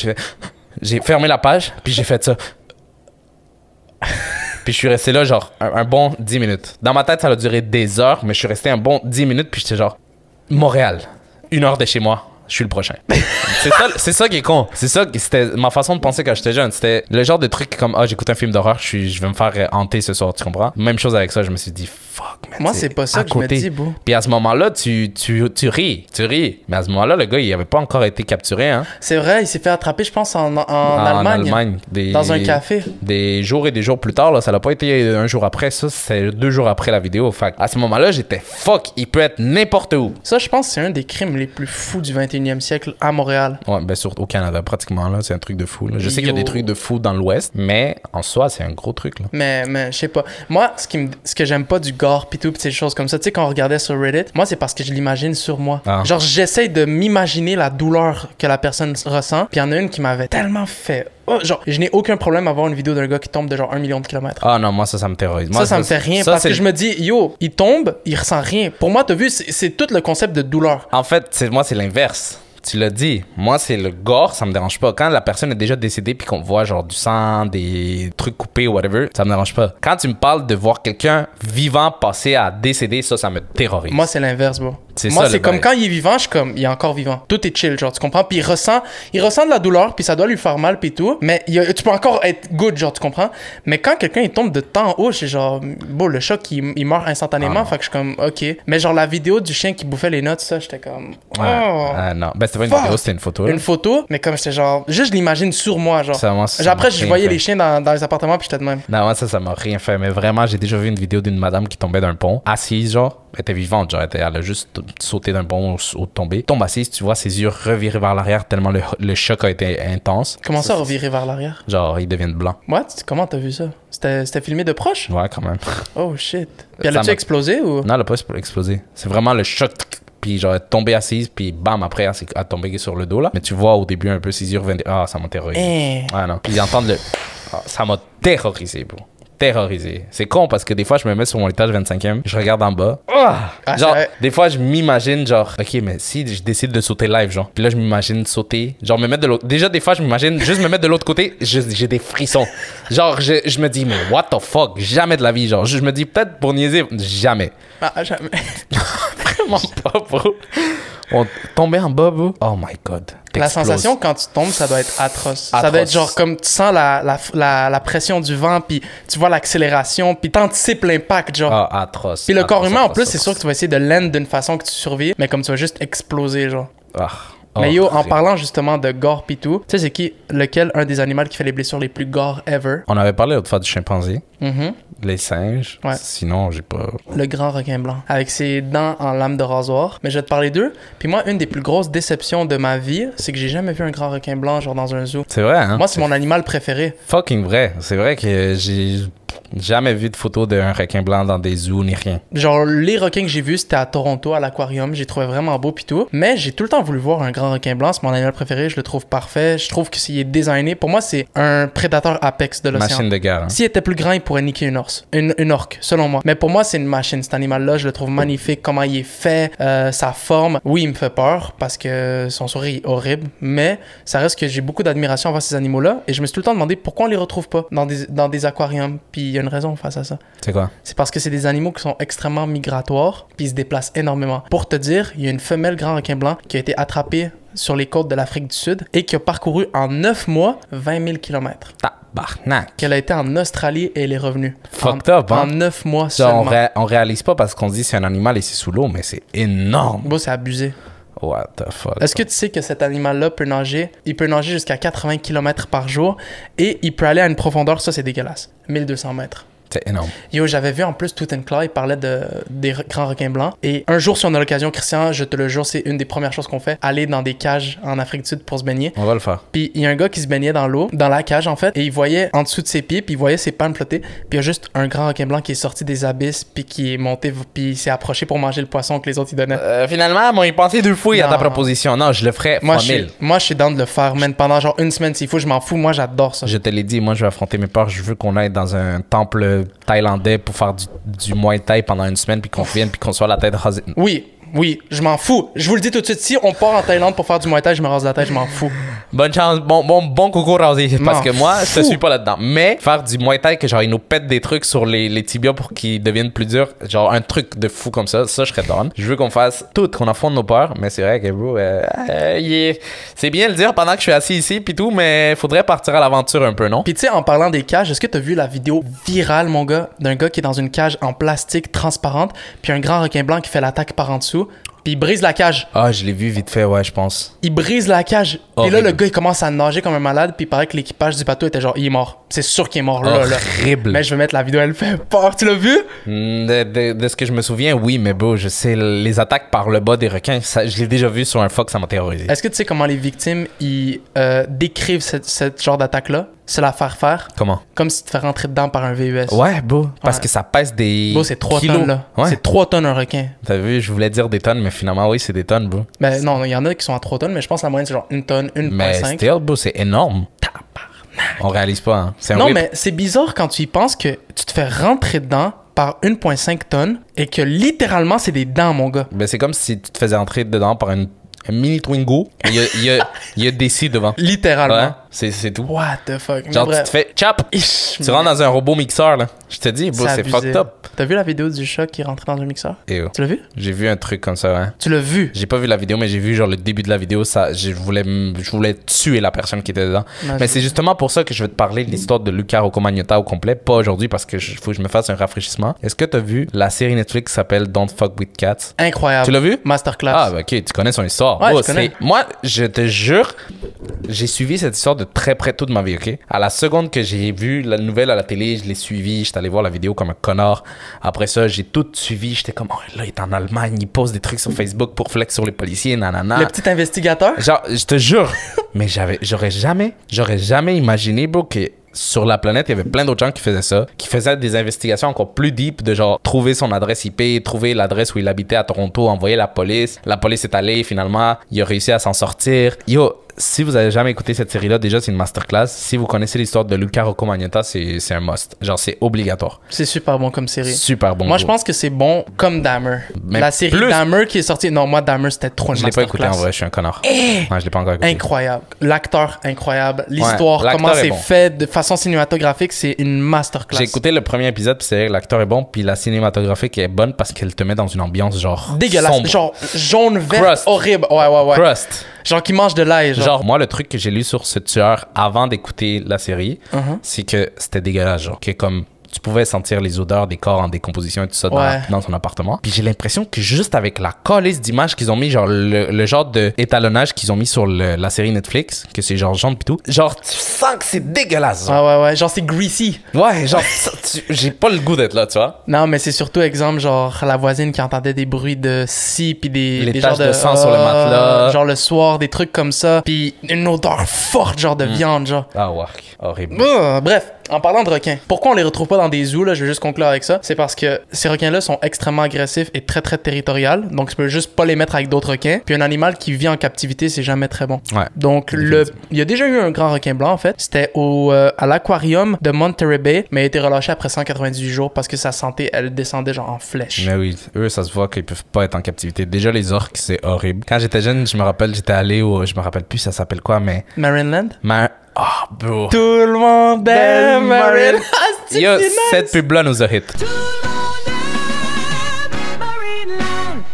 J'ai fermé la page, puis j'ai fait ça. Puis je suis resté là, genre, un, un bon 10 minutes. Dans ma tête, ça a duré des heures, mais je suis resté un bon 10 minutes, puis j'étais genre, Montréal, une heure de chez moi, je suis le prochain. [LAUGHS] c'est ça, qui est con. C'est ça, qui- c'était ma façon de penser quand j'étais jeune. C'était le genre de truc comme, ah, j'écoute un film d'horreur, je, je vais me faire hanter ce soir, tu comprends? Même chose avec ça, je me suis dit, fuck, man. Moi, c'est pas ça que je me côté. dis, bro. Puis à ce moment-là, tu, tu, tu ris, tu ris. Mais à ce moment-là, le gars, il avait pas encore été capturé, hein. C'est vrai, il s'est fait attraper, je pense, en, en, Allemagne. des- Dans un café. des jours et des jours plus tard, là, ça l'a pas été un jour après, ça, c'est deux jours après la vidéo. Fait à ce moment-là, j'étais fuck, il peut être n'importe où. Ça, je pense c'est un des crimes les plus fous du 21e siècle à Montréal. Ouais, ben surtout au Canada, pratiquement, là, c'est un truc de fou. là. Je sais qu'il y a des trucs de fou dans l'Ouest, mais en soi, c'est un gros truc, là. Mais, mais je sais pas. Moi, ce, qui me, ce que j'aime pas du gore pis tout, pis ces choses comme ça, tu sais, quand on regardait sur Reddit, moi, c'est parce que je l'imagine sur moi. Ah. Genre, j'essaye de m'imaginer la douleur que la personne ressent. Puis il y en a une qui m'avait tellement fait. Oh, genre, je n'ai aucun problème à voir une vidéo d'un gars qui tombe de genre un million de kilomètres. Ah non, moi, ça, ça me terrorise. Moi, ça, ça me fait rien ça, parce que je me dis, yo, il tombe, il ressent rien. Pour moi, t'as vu, c'est tout le concept de douleur. En fait, moi, c'est l'inverse. Tu l'as dit. Moi, c'est le gore, ça me dérange pas. Quand la personne est déjà décédée puis qu'on voit genre du sang, des trucs coupés, whatever, ça me dérange pas. Quand tu me parles de voir quelqu'un vivant passer à décéder, ça, ça me terrorise. Moi, c'est l'inverse, bro. Moi, c'est comme quand il est vivant, je suis comme, il est encore vivant. Tout est chill, genre, tu comprends? Puis il ressent, il ressent de la douleur, puis ça doit lui faire mal, puis tout. Mais il y a- tu peux encore être good, genre, tu comprends? Mais quand quelqu'un, il tombe de temps en haut, c'est genre, bon, le choc, il, il meurt instantanément. Ah, fait que je suis comme, ok. Mais genre, la vidéo du chien qui bouffait les notes, ça, j'étais comme, oh. Ah, non. Ben, c'était pas une Fuck. vidéo, c'était une photo. là. Une photo, mais comme j'étais genre, juste je l'imagine sur moi, genre. Ça, moi, ça Genre, après, je voyais fait. les chiens dans, dans les appartements, puis j'étais de même. Non, moi, ça, ça m'a rien fait. Mais vraiment, j'ai déjà vu une vidéo d'une madame qui tombait d'un pont, assise, genre. Elle était vivante, genre. Elle, a juste sauté d'un pont au, au tombé. Tombe assise, tu vois ses yeux revirer vers l'arrière tellement le, le choc a été intense. Comment ça, revirer vers l'arrière? Genre, ils deviennent blancs. What? Comment t'as vu ça? C'était filmé de proche? Ouais, quand même. [LAUGHS] Oh shit. Puis elle a-tu explosé ou? Non, elle a pas explosé. C'est vraiment le choc. Puis genre, tombée assise, puis bam, après, elle elle tombée sur le dos, là. Mais tu vois au début un peu ses yeux revenir. Ah, ça m'a terrorisé. Eh. Ah non. Puis entendre le. Ah, ça m'a terrorisé, bro. Terrorisé. C'est con parce que des fois, je me mets sur mon étage 25e, je regarde en bas. Ah! Ah, genre, des fois, je m'imagine, genre, ok, mais si je décide de sauter live, genre, puis là, je m'imagine sauter, genre, me mettre de l'autre. Déjà, des fois, je m'imagine juste me mettre de l'autre côté, j'ai des frissons. Genre, je, je me dis, mais what the fuck? Jamais de la vie, genre, je, je me dis peut-être pour niaiser, jamais. Ah, jamais. [LAUGHS] Vraiment pas, bro. On tombait en bas, bro. Oh my god. La sensation quand tu tombes, ça doit être atroce. Ça doit être genre comme tu sens la, la, la, la pression du vent, puis tu vois l'accélération, puis t'anticipes l'impact, genre. Ah, atroce. puis le corps atroce, humain, en plus, c'est sûr que tu vas essayer de l'end d'une façon que tu survives, mais comme tu vas juste exploser, genre. Ah. Mais Oh, yo, en parlant justement de gore pis tout, tu sais, c'est qui, lequel, un des animaux qui fait les blessures les plus gore ever? On avait parlé l'autre fois du chimpanzé, Mhm. les singes. Ouais. Sinon, j'ai pas. Le grand requin blanc, avec ses dents en lame de rasoir. Mais je vais te parler d'eux. Puis moi, une des plus grosses déceptions de ma vie, c'est que j'ai jamais vu un grand requin blanc, genre dans un zoo. C'est vrai, hein? Moi, c'est mon animal préféré. Fucking vrai. C'est vrai que j'ai jamais vu de photo d'un requin blanc dans des zoos ni rien. Genre, les requins que j'ai vus, c'était à Toronto, à l'aquarium. J'ai trouvé vraiment beau pis tout. Mais j'ai tout le temps voulu voir un grand requin blanc. C'est mon animal préféré. Je le trouve parfait. Je trouve que s'il est designé, pour moi, c'est un prédateur apex de l'océan. Machine de guerre. hein. S'il était plus grand, il pourrait niquer une orse. Une, une orque, selon moi. Mais pour moi, c'est une machine, cet animal-là. Je le trouve magnifique, comment il est fait, euh, sa forme. Oui, il me fait peur parce que son sourire est horrible. Mais ça reste que j'ai beaucoup d'admiration envers ces animaux-là. Et je me suis tout le temps demandé pourquoi on les retrouve pas dans des, dans des aquariums. Puis y a une raison face à ça. C'est quoi? C'est parce que c'est des animaux qui sont extrêmement migratoires, puis ils se déplacent énormément. Pour te dire, il y a une femelle grand requin blanc qui a été attrapée sur les côtes de l'Afrique du Sud et qui a parcouru en 9 mois 20 000 km. Tabarnak. Qu'elle a été en Australie et elle est revenue. Fucked en, up, hein? En 9 mois Genre, on, seulement. ré- on réalise pas parce qu'on se dit c'est un animal et c'est sous l'eau, mais c'est énorme. Bon, c'est abusé. What the fuck? Est-ce que tu sais que cet animal-là peut nager? Il peut nager jusqu'à 80 km par jour et il peut aller à une profondeur, ça c'est dégueulasse, 1200 mètres. C'est énorme. Yo, j'avais vu en plus Tout Claw, il parlait de, des grands requins blancs. Et un jour, si on a l'occasion, Christian, je te le jure, c'est une des premières choses qu'on fait, aller dans des cages en Afrique du Sud pour se baigner. On va le faire. Puis il y a un gars qui se baignait dans l'eau, dans la cage en fait, et il voyait en dessous de ses pieds, puis il voyait ses palmes flotter. Puis il y a juste un grand requin blanc qui est sorti des abysses, puis qui est monté, puis il s'est approché pour manger le poisson que les autres y donnaient. Euh, finalement, bon, il pensait deux fois à ta proposition. Non, je le ferais moi, je moi, je suis dans de le faire, man, pendant genre une semaine s'il faut, je m'en fous. Moi, j'adore ça. Je te l'ai dit, moi je vais affronter mes peurs. Je veux qu'on aille dans un temple thaïlandais pour faire du, du Muay Thai pendant une semaine, puis qu'on revienne, puis qu'on soit la tête rasée. Oui, oui, je m'en fous. Je vous le dis tout de suite, si on part en Thaïlande pour faire du Muay Thai, je me rase la tête, je m'en fous. Bonne chance, bon, bon, bon coco rasé. Parce que moi, je te fous. suis pas là-dedans. Mais faire du Muay Thai, que genre, ils nous pètent des trucs sur les, les tibias pour qu'ils deviennent plus durs, genre un truc de fou comme ça, ça, je serais down. Je veux qu'on fasse tout, qu'on affronte nos peurs, mais c'est vrai que, bro, euh, euh, c'est bien de le dire pendant que je suis assis ici, puis tout, mais faudrait partir à l'aventure un peu, non? Puis tu sais, en parlant des cages, est-ce que t'as vu la vidéo virale, mon gars, d'un gars qui est dans une cage en plastique transparente, puis un grand requin blanc qui fait l'attaque par en dessous, puis il brise la cage. Ah, je l'ai vu vite fait, ouais, je pense. Il brise la cage. Et là, le gars, il commence à nager comme un malade, puis il paraît que l'équipage du bateau était genre, il est mort. C'est sûr qu'il est mort là, là. Horrible. Mais je vais mettre la vidéo, elle fait peur. Tu l'as vu? Mm, De, de- de ce que je me souviens, oui, mais bro, je sais, les attaques par le bas des requins, ça, je l'ai déjà vu sur un fox, ça m'a terrorisé. Est-ce que tu sais comment les victimes, ils euh, décrivent cette, cette genre d'attaque-là? C'est la faire faire, Comment? comme si tu te fais rentrer dedans par un VUS. Ouais, bro, parce Ouais. que ça pèse des. Bro, c'est 3 kilos. tonnes, là. Ouais. C'est 3 tonnes un requin. T'as vu, je voulais dire des tonnes, mais finalement, oui, c'est des tonnes, bro. Ben non, il y en a qui sont à 3 tonnes, mais je pense que la moyenne, c'est genre 1 tonne, 1,5. Mais still, bro, c'est énorme. On réalise pas, hein. C'est un Non, whip. mais c'est bizarre quand tu y penses que tu te fais rentrer dedans par 1,5 tonnes et que littéralement, c'est des dents, mon gars. Ben, c'est comme si tu te faisais entrer dedans par une, un mini Twingo. Il y a, il y a, il y a des scies devant. Littéralement. Ouais, c'est c'est tout. What the fuck? Mais Genre, tu te fais Ish, tu rentres dans un robot mixeur, là. Je te dis, bro, c'est fucked up. T'as vu la vidéo du chat qui est rentré dans un mixeur? Et oh, Tu l'as vu? J'ai vu un truc comme ça, hein. Tu l'as vu? J'ai pas vu la vidéo, mais j'ai vu genre le début de la vidéo. Ça, je voulais, je voulais tuer la personne qui était dedans. Mais c'est justement pour ça que je vais te parler de l'histoire de Luca Rocco-Magnotta au complet. Pas aujourd'hui parce que je- faut que je me fasse un rafraîchissement. Est-ce que t'as vu la série Netflix qui s'appelle Don't Fuck with Cats? Incroyable. Tu l'as vu? Masterclass. Ah, bah, ok, tu connais son histoire. Ouais, je connais. c'est- Moi, je te jure, j'ai suivi cette histoire de très près toute ma vie, ok? À la seconde que j'ai vu la nouvelle à la télé, je l'ai suivi, j'étais allé voir la vidéo comme un connard. Après ça, j'ai tout suivi, j'étais comme, oh, là, il est en Allemagne, il pose des trucs sur Facebook pour flex sur les policiers, nanana. Le petit investigateur? Genre, je te jure, [LAUGHS] mais j'avais, j'aurais jamais, j'aurais jamais imaginé, bro, que sur la planète, il y avait plein d'autres gens qui faisaient ça, qui faisaient des investigations encore plus deep, de genre trouver son adresse IP, trouver l'adresse où il habitait à Toronto, envoyer la police. La police est allée, finalement, il a réussi à s'en sortir. Yo, si vous avez jamais écouté cette série-là, déjà, c'est une masterclass. Si vous connaissez l'histoire de Luca Rocco Magnotta, c'est, un must. Genre, c'est obligatoire. C'est super bon comme série. Super bon. Moi, je pense que c'est bon comme Dahmer. Mais la série plus- Dahmer qui est sortie. Non, moi, Dahmer, c'était trop une Je l'ai pas écouté en vrai, je suis un connard. Eh! Ouais, je l'ai pas encore écouté. Incroyable. L'acteur, incroyable. L'histoire, comment est c'est bon. fait de façon cinématographique, c'est une masterclass. J'ai écouté le premier épisode, puis c'est l'acteur est bon, puis la cinématographique est bonne parce qu'elle te met dans une ambiance genre Dégueulasse. sombre. Genre jaune, vert, Crust. horrible. Ouais, ouais, ouais. Crust. Genre qui mange de l'ail. Genre. Genre, moi, le truc que j'ai lu sur ce tueur avant d'écouter la série, Uh-huh. c'est que c'était dégueulasse. Genre, que comme tu pouvais sentir les odeurs des corps en décomposition et tout ça dans, Ouais. dans ton appartement. Puis j'ai l'impression que juste avec la colisse d'images qu'ils ont mis, genre le, le genre de étalonnage qu'ils ont mis sur le- la série Netflix, que c'est genre jaune pis tout, genre tu sens que c'est dégueulasse. genre. Ouais, ouais, ouais. Genre c'est greasy. Ouais, genre [LAUGHS] j'ai pas le goût d'être là, tu vois. Non, mais c'est surtout exemple, genre la voisine qui entendait des bruits de scie, puis des, Les des taches de sang sur le Ah, matelas. Genre le soir, des trucs comme ça. Puis une odeur forte, genre de Mm. viande, genre. Ah, ouais, horrible. Ah, bref, en parlant de requins, pourquoi on les retrouve pas dans des zoos là Je vais juste conclure avec ça. C'est parce que ces requins-là sont extrêmement agressifs et très très territoriaux. Donc tu peux juste pas les mettre avec d'autres requins. Puis un animal qui vit en captivité, c'est jamais très bon. Ouais. Donc le, il y a déjà eu un grand requin blanc en fait. C'était au euh, à l'aquarium de Monterey Bay, mais il a été relâché après 198 jours parce que sa santé elle descendait genre en flèche. Mais oui, eux, ça se voit qu'ils peuvent pas être en captivité. Déjà, les orques, c'est horrible. Quand j'étais jeune, je me rappelle, j'étais allé au. Je me rappelle plus, ça s'appelle quoi, mais. Marineland. Mar... Oh, bro. Tout le monde aime Marineland. [LAUGHS] Yo, cette pub-là nous a hit.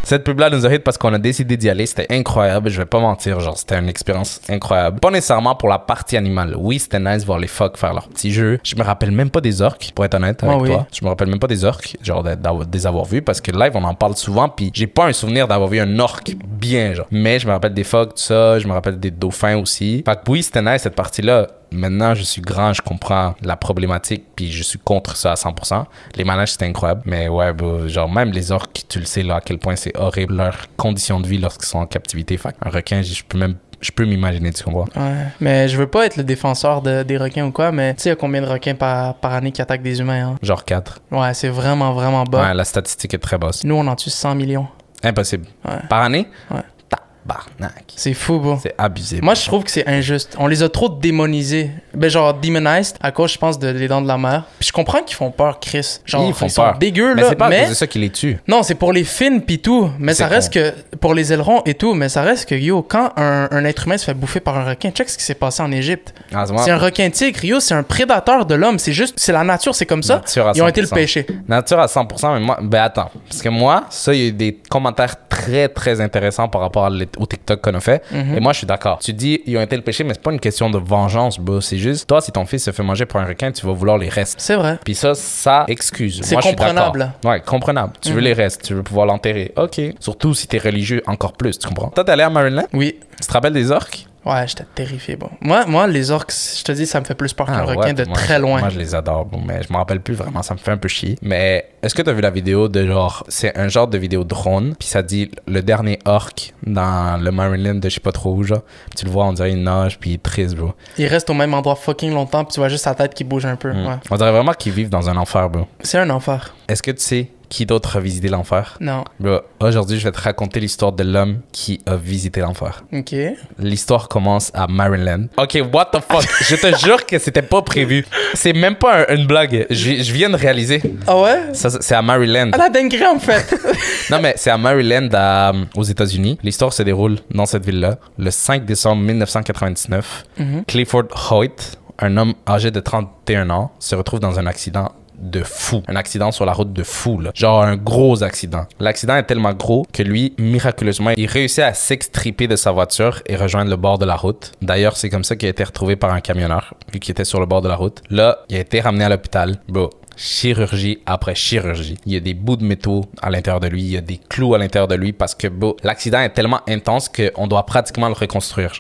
Cette pub-là nous a hit parce qu'on a décidé d'y aller. C'était incroyable. Je vais pas mentir. Genre, c'était une expérience incroyable. Pas nécessairement pour la partie animale. Oui, c'était nice voir les phoques faire leur petit jeu. Je me rappelle même pas des orques, pour être honnête avec Ah oui. toi. Je me rappelle même pas des orques, genre des avoir vus parce que live, on en parle souvent. Puis j'ai pas un souvenir d'avoir vu un orque bien, genre. Mais je me rappelle des phoques, tout ça. Je me rappelle des dauphins aussi. Fait que oui, c'était nice cette partie-là. Maintenant, je suis grand, je comprends la problématique, puis je suis contre ça à 100%. Les manèges, c'était incroyable. Mais ouais, bro, genre, même les orques, tu le sais, là, à quel point c'est horrible leur condition de vie lorsqu'ils sont en captivité. Fait un requin, je peux même, je peux m'imaginer, tu comprends? Ouais. Mais je veux pas être le défenseur de- des requins ou quoi, mais tu sais, il y a combien de requins par, par année qui attaquent des humains, Genre 4. hein? Ouais, c'est vraiment, vraiment bas. Ouais, la statistique est très basse. Nous, on en tue 100 millions. Impossible. Ouais. Par année? Ouais. Tabarnak. C'est fou, bro. C'est abusé. Moi, je trouve que c'est injuste. On les a trop démonisés. Ben, genre, demonized à cause, je pense, de Les Dents de la Mer. Puis je comprends qu'ils font peur, Chris. Genre, ils font sont peur. dégueux, mais là. c'est pas mais... ça qui les tue. Non, c'est pour les fins pis tout. Mais ça reste que. Pour les ailerons et tout. Mais ça reste que, yo, quand un, un être humain se fait bouffer par un requin, check ce qui s'est passé en Égypte. Ah, c'est un requin tigre, yo, c'est un prédateur de l'homme. C'est juste. C'est la nature, c'est comme ça. Ils ont été le 100%. péché. Nature à 100%, mais moi, ben attends. Parce que moi, ça, il y a eu des commentaires très, très intéressants par rapport à les- au TikTok qu'on a fait. Mhm. Et moi, je suis d'accord. Tu dis, ils ont été le péché, mais c'est pas une question de vengeance, bro. C'est juste, toi, si ton fils se fait manger par un requin, tu vas vouloir les restes. C'est vrai. Puis ça, ça excuse. C'est comprenable. Ouais, comprenable. Tu veux Mhm. les restes, tu veux pouvoir l'enterrer. Ok. Surtout si t'es religieux, encore plus, tu comprends? Toi, t'es allé à Maryland? Oui. Tu te rappelles des orques? Ouais, j'étais terrifié, bon. Moi, moi, les orques, je te dis, ça me fait plus peur qu'un Ah, requin de moi, très loin. Moi, je les adore, bon, mais je me rappelle plus vraiment, ça me fait un peu chier. Mais est-ce que tu as vu la vidéo de genre, c'est un genre de vidéo drone, puis ça dit le dernier orc dans le Maryland de je sais pas trop où, genre. Puis tu le vois, on dirait il nage, puis il est triste, bro. Il reste au même endroit fucking longtemps, puis tu vois juste sa tête qui bouge un peu. Mm. Ouais. On dirait vraiment qu'ils vivent dans un enfer, bro. C'est un enfer. Est-ce que tu sais qui d'autre a visité l'enfer? Non. Aujourd'hui, je vais te raconter l'histoire de l'homme qui a visité l'enfer. Ok. L'histoire commence à Maryland. Ok, what the fuck? [LAUGHS] je te jure que c'était pas prévu. C'est même pas un- une blague. Je, je viens de réaliser. Ah ouais? C'est à Maryland. À la dinguerie, en fait. [LAUGHS] Non, mais c'est à Maryland, à- aux États-Unis. L'histoire se déroule dans cette ville-là. Le 5 décembre 1999, Mhm. Clifford Hoyt, un homme âgé de 31 ans, se retrouve dans un accident de fou. Un accident sur la route de fou, là. Genre un gros accident. L'accident est tellement gros que lui, miraculeusement, il réussit à s'extriper de sa voiture et rejoindre le bord de la route. D'ailleurs, c'est comme ça qu'il a été retrouvé par un camionneur, vu qu'il était sur le bord de la route. Là, il a été ramené à l'hôpital. Bro, chirurgie après chirurgie. Il y a des bouts de métaux à l'intérieur de lui, il y a des clous à l'intérieur de lui parce que l'accident est tellement intense qu'on doit pratiquement le reconstruire.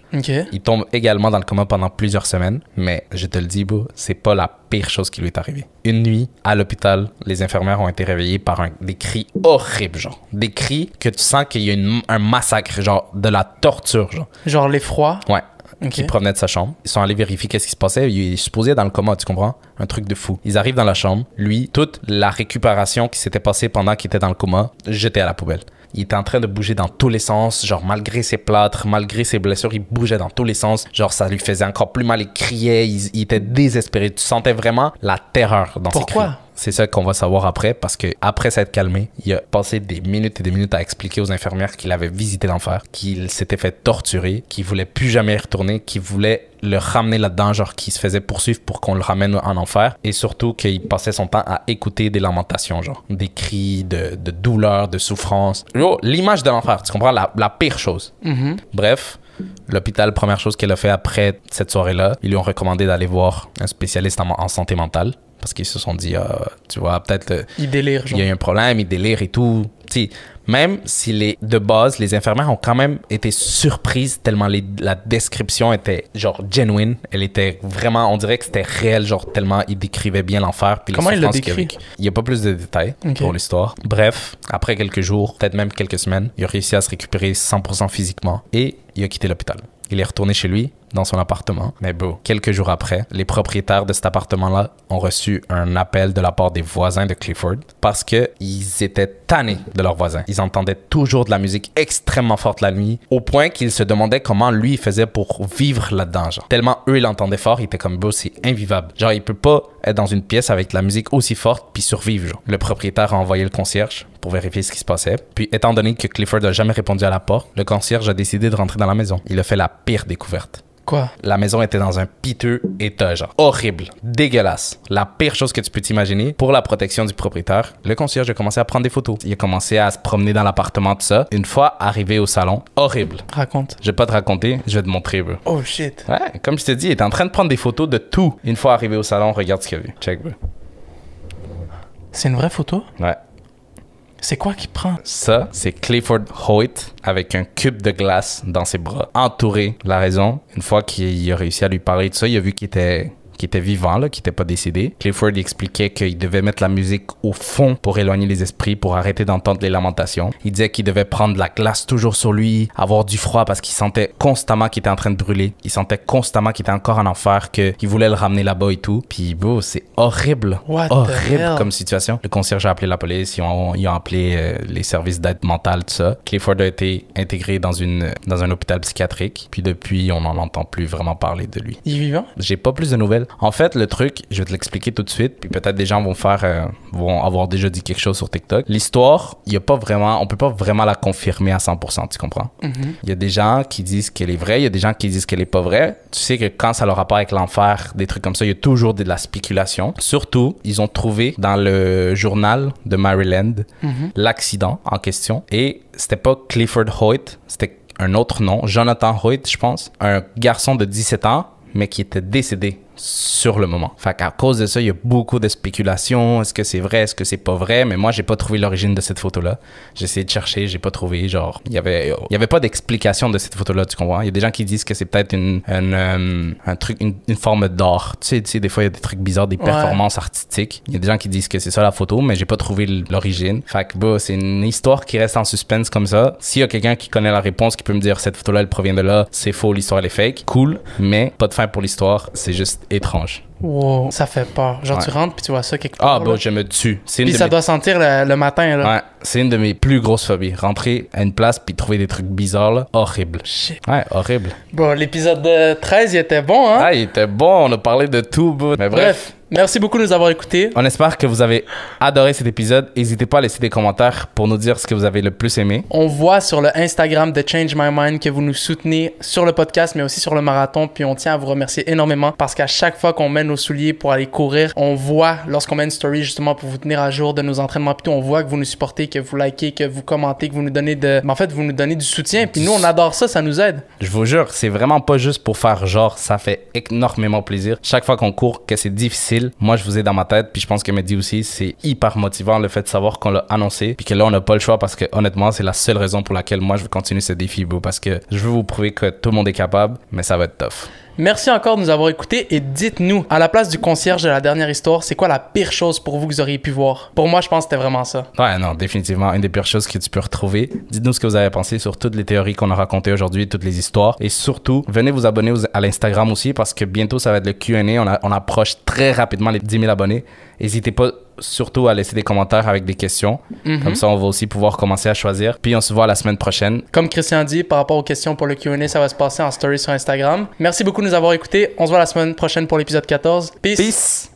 Il tombe également dans le coma pendant plusieurs semaines, mais je te le dis, bro, c'est pas la pire chose qui lui est arrivée. Une nuit, à l'hôpital, les infirmières ont été réveillées par un- des cris horribles, genre. Des cris que tu sens qu'il y a une- un massacre, genre de la torture, genre. Genre l'effroi? Ouais. Qui provenait de sa chambre. Ils sont allés vérifier qu'est-ce qui se passait. Il est supposé dans le coma, tu comprends? Un truc de fou. Ils arrivent dans la chambre. Lui, toute la récupération qui s'était passée pendant qu'il était dans le coma, jetée à la poubelle. Il était en train de bouger dans tous les sens, genre malgré ses plâtres, malgré ses blessures, il bougeait dans tous les sens. Genre ça lui faisait encore plus mal, il criait, il, il était désespéré. Tu sentais vraiment la terreur dans ses Pourquoi? C'est ça qu'on va savoir après parce que après s'être calmé, il a passé des minutes et des minutes à expliquer aux infirmières qu'il avait visité l'enfer, qu'il s'était fait torturer, qu'il voulait plus jamais y retourner, qu'il voulait le ramener là-dedans, genre qu'il se faisait poursuivre pour qu'on le ramène en enfer et surtout qu'il passait son temps à écouter des lamentations, genre des cris de, de douleur, de souffrance. L'image de l'enfer, tu comprends? La, la pire chose. Mhm. Bref, l'hôpital, première chose qu'elle a fait après cette soirée-là, ils lui ont recommandé d'aller voir un spécialiste en, en santé mentale parce qu'ils se sont dit, ah, tu vois, peut-être euh, Il délire, il y a eu un problème, il délire et tout. Tu sais, même si les, de base, les infirmières ont quand même été surprises tellement les- la description était genre genuine. Elle était vraiment, on dirait que c'était réel, genre tellement il décrivait bien l'enfer. puis Comment il l'a décrit? Il n'y a pas plus de détails pour l'histoire. Bref, après quelques jours, peut-être même quelques semaines, il a réussi à se récupérer 100% physiquement et il a quitté l'hôpital. Il est retourné chez lui, dans son appartement. Mais bon, quelques jours après, les propriétaires de cet appartement-là ont reçu un appel de la part des voisins de Clifford parce que ils étaient tannés de leurs voisins. Ils entendaient toujours de la musique extrêmement forte la nuit, au point qu'ils se demandaient comment lui faisait pour vivre là-dedans. Tellement eux, ils l'entendaient fort, ils étaient comme, bro, c'est invivable. Genre, il peut pas être dans une pièce avec la musique aussi forte puis survivre. Genre. Le propriétaire a envoyé le concierge pour vérifier ce qui se passait. Puis, étant donné que Clifford n'a jamais répondu à la porte, le concierge a décidé de rentrer dans la maison. Il a fait la pire découverte. Quoi? La maison était dans un piteux état, genre horrible, dégueulasse. La pire chose que tu peux t'imaginer pour la protection du propriétaire. Le concierge a commencé à prendre des photos. Il a commencé à se promener dans l'appartement, tout ça. Une fois arrivé au salon, horrible. Raconte. Je vais pas te raconter, je vais te montrer, bro. Oh shit. Ouais, comme je t'ai dit, il était en train de prendre des photos de tout. Une fois arrivé au salon, regarde ce qu'il a vu. Check, bro. C'est une vraie photo? Ouais. C'est quoi qui prend? Ça, c'est Clifford Hoyt avec un cube de glace dans ses bras, entouré. La raison, une fois qu'il a réussi à lui parler de ça, il a vu qu'il était qui était vivant, là, qui n'était pas décédé. Clifford expliquait qu'il devait mettre la musique au fond pour éloigner les esprits, pour arrêter d'entendre les lamentations. Il disait qu'il devait prendre de la glace toujours sur lui, avoir du froid parce qu'il sentait constamment qu'il était en train de brûler. Il sentait constamment qu'il était encore en enfer, qu'il voulait le ramener là-bas et tout. Puis, c'est horrible. What horrible comme situation. Le concierge a appelé la police, ils ont, ils ont appelé euh, les services d'aide mentale, tout ça. Clifford a été intégré dans, une, dans un hôpital psychiatrique. Puis depuis, on n'en entend plus vraiment parler de lui. Il est vivant? J'ai pas plus de nouvelles. En fait, le truc, je vais te l'expliquer tout de suite, puis peut-être des gens vont faire, euh, vont avoir déjà dit quelque chose sur TikTok. L'histoire, il y a pas vraiment, on peut pas vraiment la confirmer à 100%, tu comprends? Il y a des gens qui disent qu'elle est vraie, il y a des gens qui disent qu'elle est pas vraie. Tu sais que quand ça leur rapport avec l'enfer, des trucs comme ça, il y a toujours de la spéculation. Surtout, ils ont trouvé dans le journal de Maryland l'accident en question et c'était pas Clifford Hoyt, c'était un autre nom, Jonathan Hoyt, je pense, un garçon de 17 ans, mais qui était décédé sur le moment. Fait qu'à cause de ça, il y a beaucoup de spéculations. Est-ce que c'est vrai? Est-ce que c'est pas vrai? Mais moi, j'ai pas trouvé l'origine de cette photo-là. J'ai essayé de chercher, j'ai pas trouvé. Genre, il y avait, il y avait pas d'explication de cette photo-là, tu comprends? Il y a des gens qui disent que c'est peut-être une, une, euh, un truc, une, une forme d'art. Tu sais, tu sais, des fois, il y a des trucs bizarres, des Ouais. performances artistiques. Il y a des gens qui disent que c'est ça la photo, mais j'ai pas trouvé l'origine. Fait que, bah, c'est une histoire qui reste en suspense comme ça. S'il y a quelqu'un qui connaît la réponse, qui peut me dire cette photo-là, elle provient de là, c'est faux, l'histoire, elle est fake. Cool, mais pas de fin pour l'histoire. C'est juste étrange. Wow. Ça fait peur. Genre, Ouais. tu rentres puis tu vois ça quelque Ah, part. bah, là. je me tue. Puis ça mes... doit sentir le, le matin, là. ouais, c'est une de mes plus grosses phobies. Rentrer à une place puis trouver des trucs bizarres, là. Horrible. Shit. Ouais, horrible. Bon, l'épisode de 13, il était bon, hein? Ah, il était bon. On a parlé de tout, bro. Mais bref. Bref, merci beaucoup de nous avoir écoutés. On espère que vous avez adoré cet épisode. N'hésitez pas à laisser des commentaires pour nous dire ce que vous avez le plus aimé. On voit sur le Instagram de Change My Mind que vous nous soutenez sur le podcast, mais aussi sur le marathon. Puis on tient à vous remercier énormément parce qu'à chaque fois qu'on met nos souliers pour aller courir, on voit, lorsqu'on met une story justement pour vous tenir à jour de nos entraînements, puis on voit que vous nous supportez, que vous likez, que vous commentez, que vous nous donnez de. Mais en fait, vous nous donnez du soutien. Puis nous, on adore ça, ça nous aide. Je vous jure, c'est vraiment pas juste pour faire genre, ça fait énormément plaisir. Chaque fois qu'on court, que c'est difficile, moi je vous ai dans ma tête, puis je pense que Mehdi aussi, c'est hyper motivant le fait de savoir qu'on l'a annoncé, puis que là on n'a pas le choix parce que honnêtement, c'est la seule raison pour laquelle moi je veux continuer ce défi, parce que je veux vous prouver que tout le monde est capable, mais ça va être tough. Merci encore de nous avoir écoutés et dites-nous, à la place du concierge de la dernière histoire, c'est quoi la pire chose pour vous que vous auriez pu voir? Pour moi, je pense que c'était vraiment ça. Ouais, non, définitivement, une des pires choses que tu peux retrouver. Dites-nous ce que vous avez pensé sur toutes les théories qu'on a racontées aujourd'hui, toutes les histoires. Et surtout, venez vous abonner à l'Instagram aussi parce que bientôt, ça va être le Q&A. On, on approche très rapidement les 10 000 abonnés. N'hésitez pas surtout à laisser des commentaires avec des questions. Comme ça, on va aussi pouvoir commencer à choisir. Puis on se voit la semaine prochaine. Comme Christian dit, par rapport aux questions pour le Q&A, ça va se passer en story sur Instagram. Merci beaucoup de nous avoir écoutés. On se voit la semaine prochaine pour l'épisode 14. Peace. Peace!